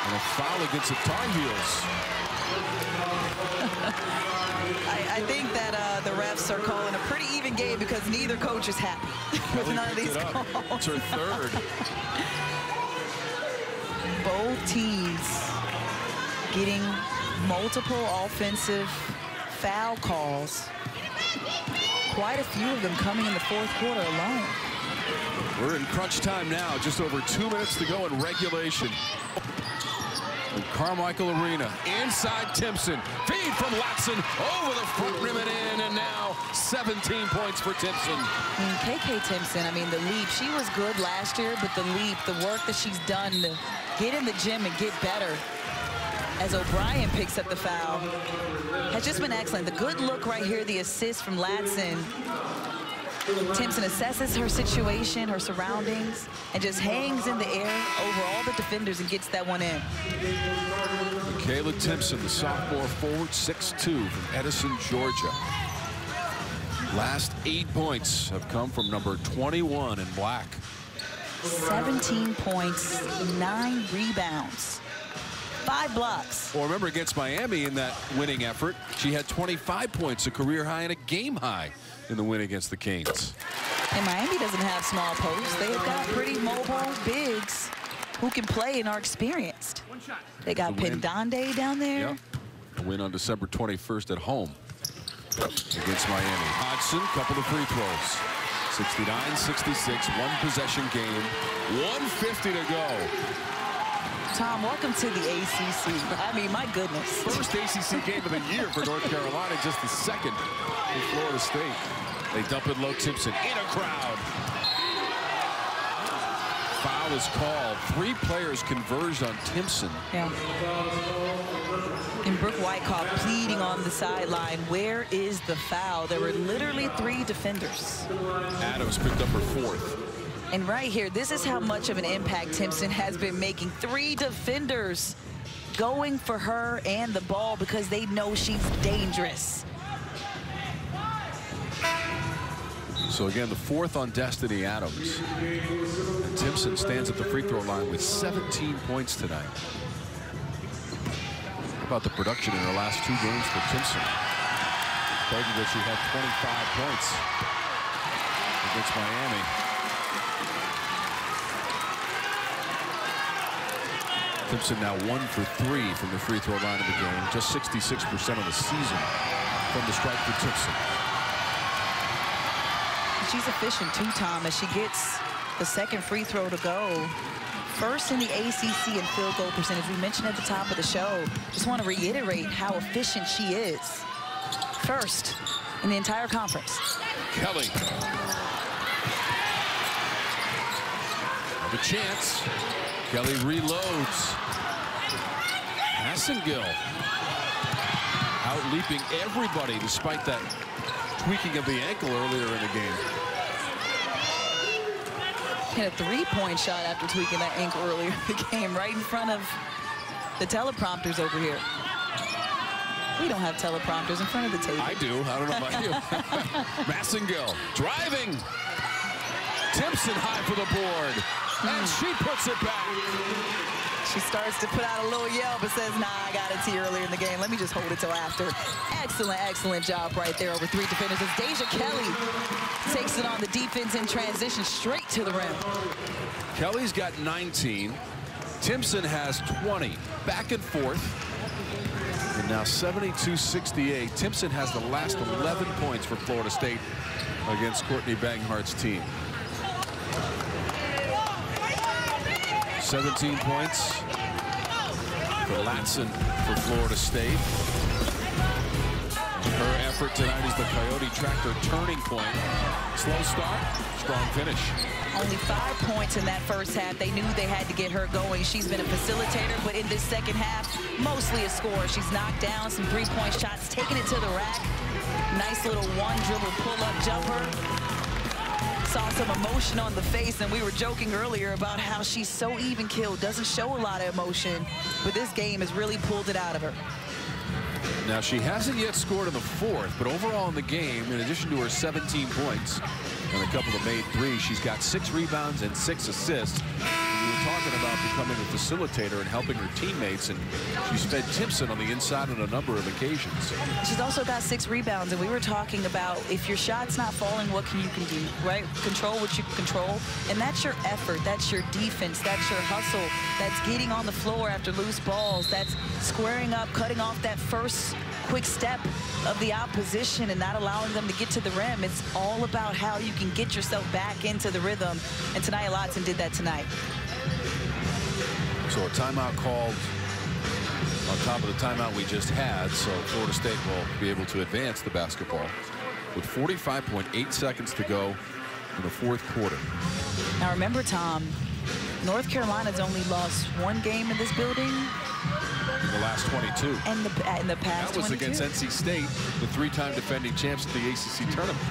And a foul against the Tar Heels. I, I, think that uh, the refs are calling a pretty even game because neither coach is happy with none of these calls. It's her third. Both teams getting multiple offensive foul calls quite a few of them coming in the fourth quarter alone. We're in crunch time now, just over two minutes to go in regulation. Carmichael Arena, inside Timpson, feed from Latson, over the front rim and in, and now 17 points for Timpson. And KK Timpson, I mean, the leap, she was good last year, but the leap, the work that she's done to get in the gym and get better as O'Brien picks up the foul. Has just been excellent. The good look right here, the assist from Latson. Timpson assesses her situation, her surroundings, and just hangs in the air over all the defenders and gets that one in. Kayla Timpson, the sophomore forward, 6'2", from Edison, Georgia. Last eight points have come from number 21 in black. 17 points, nine rebounds, five blocks. Well, remember against Miami in that winning effort, she had 25 points, a career high and a game high in the win against the Canes. And Miami doesn't have small posts. They've got pretty mobile bigs who can play and are experienced. They got Pendande down there. Yep. A win on December 21st at home against Miami. Hodgson, couple of free throws. 69-66, one possession game, 150 to go. Tom, welcome to the ACC. I mean, my goodness. First ACC game of the year for North Carolina, just the second in Florida State. They dump it low, Timpson in a crowd. Foul is called. Three players converged on Timpson. Yeah. And Brooke Wyckoff pleading on the sideline. Where is the foul? There were literally three defenders. Adams picked up her fourth. And right here, this is how much of an impact Timpson has been making. Three defenders going for her and the ball because they know she's dangerous. So again, the fourth on Destiny Adams. And Timpson stands at the free throw line with 17 points tonight. About the production in her last two games for Timpson? Told you that she had 25 points against Miami. Timpson now one for three from the free throw line of the game. Just 66% of the season from the strike for Timpson. She's efficient too, Tom, as she gets the second free throw to go. First in the ACC in field goal percentage. We mentioned at the top of the show. Just want to reiterate how efficient she is. First in the entire conference. Kelly. Have a chance. Kelly reloads. Massengill out leaping everybody despite that tweaking of the ankle earlier in the game. Hit a three-point shot after tweaking that ankle earlier in the game, right in front of the teleprompters over here. We don't have teleprompters in front of the table. I do. I don't know about you. Massengill driving. Timpson high for the board. And she puts it back. She starts to put out a little yell, but says, nah, I got it to earlier in the game. Let me just hold it till after. Excellent, excellent job right there over three defenders. As Deja Kelly takes it on the defense in transition straight to the rim. Kelly's got 19. Timpson has 20. Back and forth. And now 72-68. Timpson has the last 11 points for Florida State against Courtney Banghart's team. 17 points for Latson for Florida State. Her effort tonight is the Coyote Tractor turning point. Slow start, strong finish. Only five points in that first half. They knew they had to get her going. She's been a facilitator, but in this second half, mostly a scorer. She's knocked down some three-point shots, taking it to the rack. Nice little one dribble pull-up jumper saw some emotion on the face, and we were joking earlier about how she's so even-killed, doesn't show a lot of emotion, but this game has really pulled it out of her. Now, she hasn't yet scored in the fourth, but overall in the game, in addition to her 17 points and a couple of made threes, she's got six rebounds and six assists talking about becoming a facilitator and helping her teammates, and she's fed Timpson on the inside on a number of occasions. She's also got six rebounds, and we were talking about if your shot's not falling, what can you can do, right? Control what you can control, and that's your effort, that's your defense, that's your hustle, that's getting on the floor after loose balls, that's squaring up, cutting off that first quick step of the opposition and not allowing them to get to the rim. It's all about how you can get yourself back into the rhythm. And Ta'Niya Latson did that tonight. So a timeout called on top of the timeout we just had. So Florida State will be able to advance the basketball with 45.8 seconds to go in the fourth quarter. Now remember, Tom, North Carolina's only lost one game in this building. In the last 22. And the, uh, in the past That was 22. against NC State, the three-time defending champs at the ACC tournament.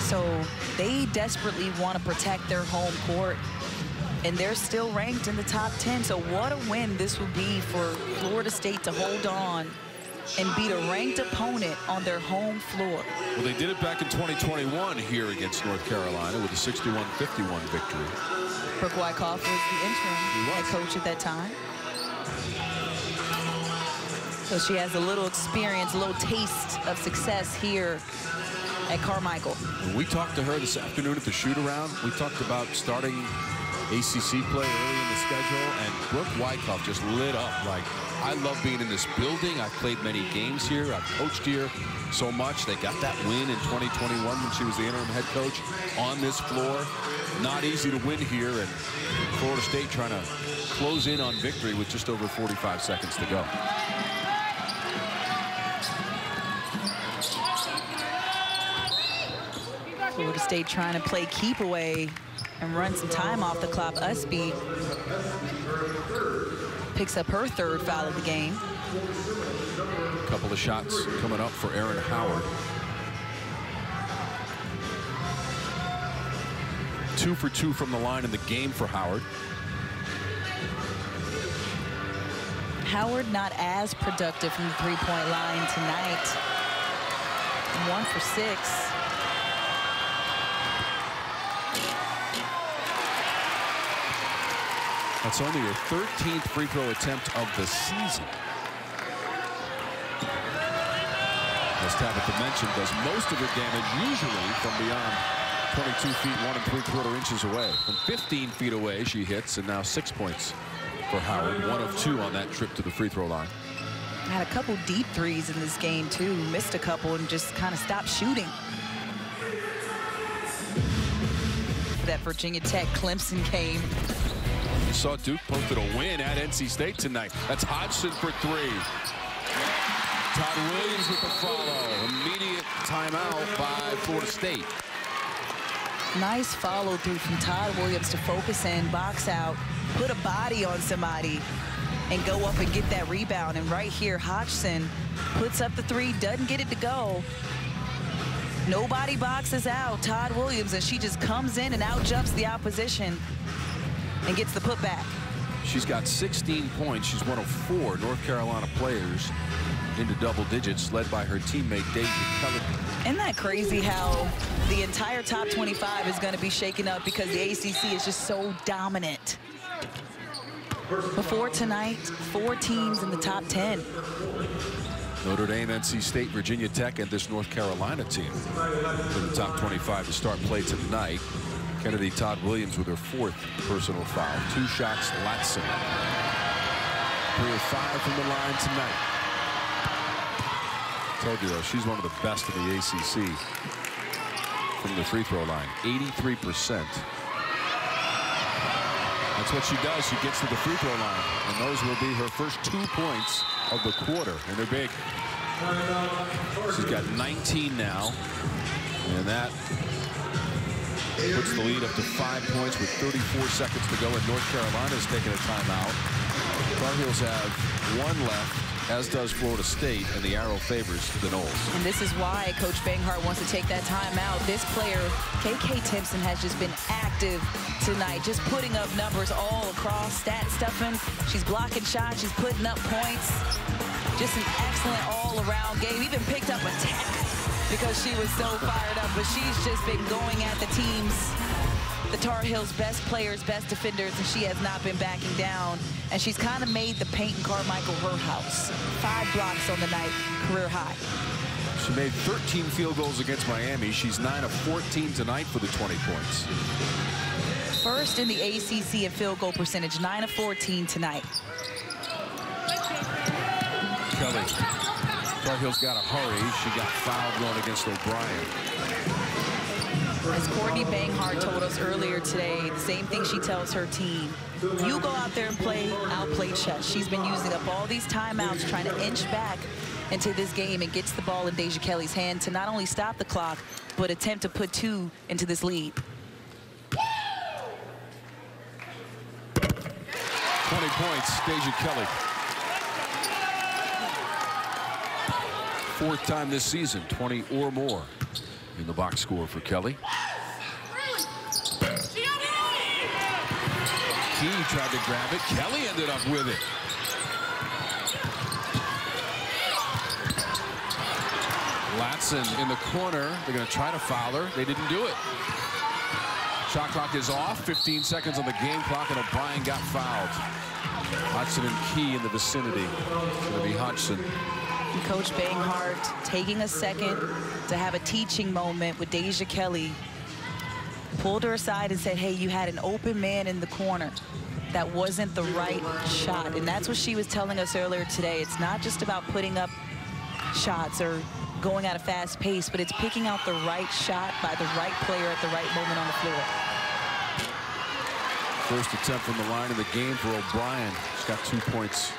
So they desperately want to protect their home court and they're still ranked in the top 10. So what a win this would be for Florida State to hold on and beat a ranked opponent on their home floor. Well, they did it back in 2021 here against North Carolina with a 61-51 victory. Brooke Wyckoff was the interim head coach at that time. So she has a little experience, a little taste of success here at Carmichael. When we talked to her this afternoon at the shoot-around, we talked about starting ACC play early in the schedule, and Brooke Wyckoff just lit up like, I love being in this building. I've played many games here. I've coached here so much. They got that win in 2021 when she was the interim head coach on this floor. Not easy to win here, and Florida State trying to close in on victory with just over 45 seconds to go. Florida State trying to play keep away and run some time off the clock. Ustby picks up her third foul of the game. A couple of shots coming up for Erin Howard. Two for two from the line in the game for Howard. Howard not as productive from the three-point line tonight. One for six. That's only her 13th free throw attempt of the season. As Tabitha mentioned, does most of her damage usually from beyond 22 feet, one and three quarter inches away. From 15 feet away, she hits, and now six points for Howard. One of two on that trip to the free throw line. Had a couple deep threes in this game, too. Missed a couple and just kind of stopped shooting. That Virginia Tech Clemson game saw Duke posted a win at NC State tonight. That's Hodgson for three. Todd Williams with the follow. Immediate timeout by Florida State. Nice follow through from Todd Williams to focus in, box out, put a body on somebody, and go up and get that rebound. And right here, Hodgson puts up the three, doesn't get it to go. Nobody boxes out Todd Williams, and she just comes in and out jumps the opposition and gets the putback. She's got 16 points. She's one of four North Carolina players into double digits, led by her teammate Deja Kelly. Isn't that crazy how the entire top 25 is going to be shaken up because the ACC is just so dominant? Before tonight, four teams in the top 10. Notre Dame, NC State, Virginia Tech, and this North Carolina team in the top 25 to start play tonight. Kennedy Todd Williams with her fourth personal foul. Two shots, Latson. Three or five from the line tonight. Told you though, she's one of the best in the ACC from the free throw line. 83%. That's what she does. She gets to the free throw line. And those will be her first two points of the quarter. And they're big. She's got 19 now. And that puts the lead up to five points with 34 seconds to go, and North Carolina's taking a timeout. Tar Heels have one left, as does Florida State, and the arrow favors the Noles. And this is why Coach Banghart wants to take that timeout. This player, KK Timpson, has just been active tonight, just putting up numbers all across, stat stuffing. She's blocking shots, she's putting up points. Just an excellent all-around game. Even picked up a tech because she was so fired up. But she's just been going at the teams, the Tar Heels' best players, best defenders, and she has not been backing down. And she's kind of made the Peyton Carmichael her house. Five blocks on the night, career high. She made 13 field goals against Miami. She's 9 of 14 tonight for the 20 points. First in the ACC in field goal percentage, 9 of 14 tonight. Kelly Tar Heels got to hurry. She got fouled going against O'Brien. As Courtney Banghart told us earlier today, the same thing she tells her team. You go out there and play, I'll play chess. She's been using up all these timeouts trying to inch back into this game and gets the ball in Deja Kelly's hand to not only stop the clock, but attempt to put two into this lead. 20 points, Deja Kelly. Fourth time this season, 20 or more in the box score for Kelly. Key tried to grab it. Kelly ended up with it. Latson in the corner. They're going to try to foul her. They didn't do it. Shot clock is off. 15 seconds on the game clock, and O'Brien got fouled. Hodgson and Key in the vicinity. It's going to be Hodgson. Coach Banghart taking a second to have a teaching moment with Deja Kelly. Pulled her aside and said, hey, you had an open man in the corner. That wasn't the right shot. And that's what she was telling us earlier today. It's not just about putting up shots or going at a fast pace, but it's picking out the right shot by the right player at the right moment on the floor. First attempt from the line of the game for O'Brien. She's got two points.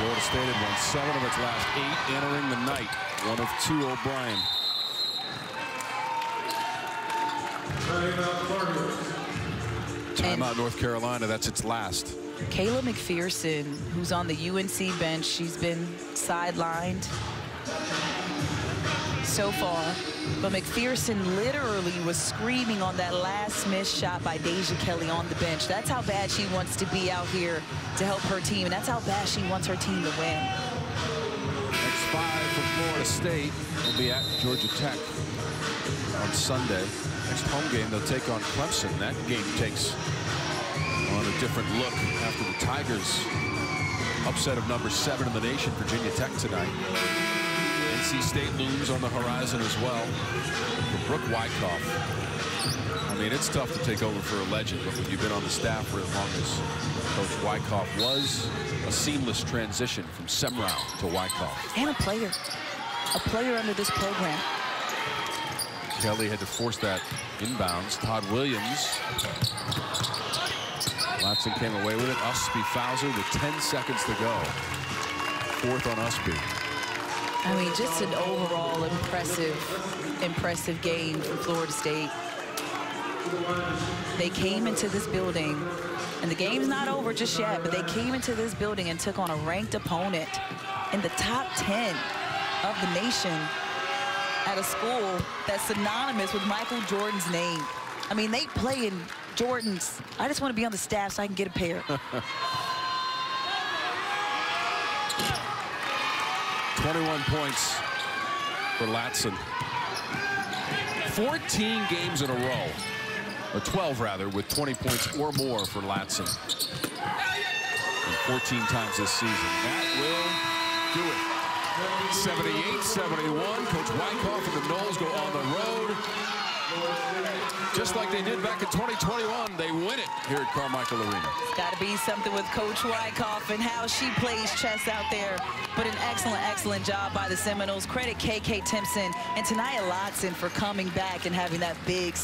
Florida State had won seven of its last eight entering the night. One of two O'Brien. Timeout North Carolina. That's its last. Kayla McPherson, who's on the UNC bench, she's been sidelined so far. But McPherson literally was screaming on that last missed shot by Deja Kelly on the bench. That's how bad she wants to be out here to help her team. And that's how bad she wants her team to win. Next five for Florida State will be at Georgia Tech on Sunday. Next home game, they'll take on Clemson. That game takes on a different look after the Tigers upset of number seven in the nation, Virginia Tech tonight. NC State looms on the horizon as well for Brooke Wyckoff. I mean, it's tough to take over for a legend, but when you've been on the staff for as long as Coach Wyckoff was, a seamless transition from Semrau to Wyckoff. And a player. A player under this program. Kelly had to force that inbounds. Todd Williams. Latson came away with it. Ustby fouls her with 10 seconds to go. Fourth on Ustby. I mean, just an overall impressive, impressive game from Florida State. They came into this building, and the game's not over just yet, but they came into this building and took on a ranked opponent in the top 10 of the nation at a school that's synonymous with Michael Jordan's name. I mean, they play in Jordan's. I just want to be on the staff so I can get a pair. 21 points for Latson. 14 games in a row, or 12 rather, with 20 points or more for Latson. And 14 times this season. That will do it. 78-71. Coach Wyckoff and the Noles go on the road. Just like they did back in 2021, they win it here at Carmichael Arena. It's got to be something with Coach Wyckoff and how she plays chess out there. But an excellent, excellent job by the Seminoles. Credit KK Timpson and Ta'Niya Latson for coming back and having that big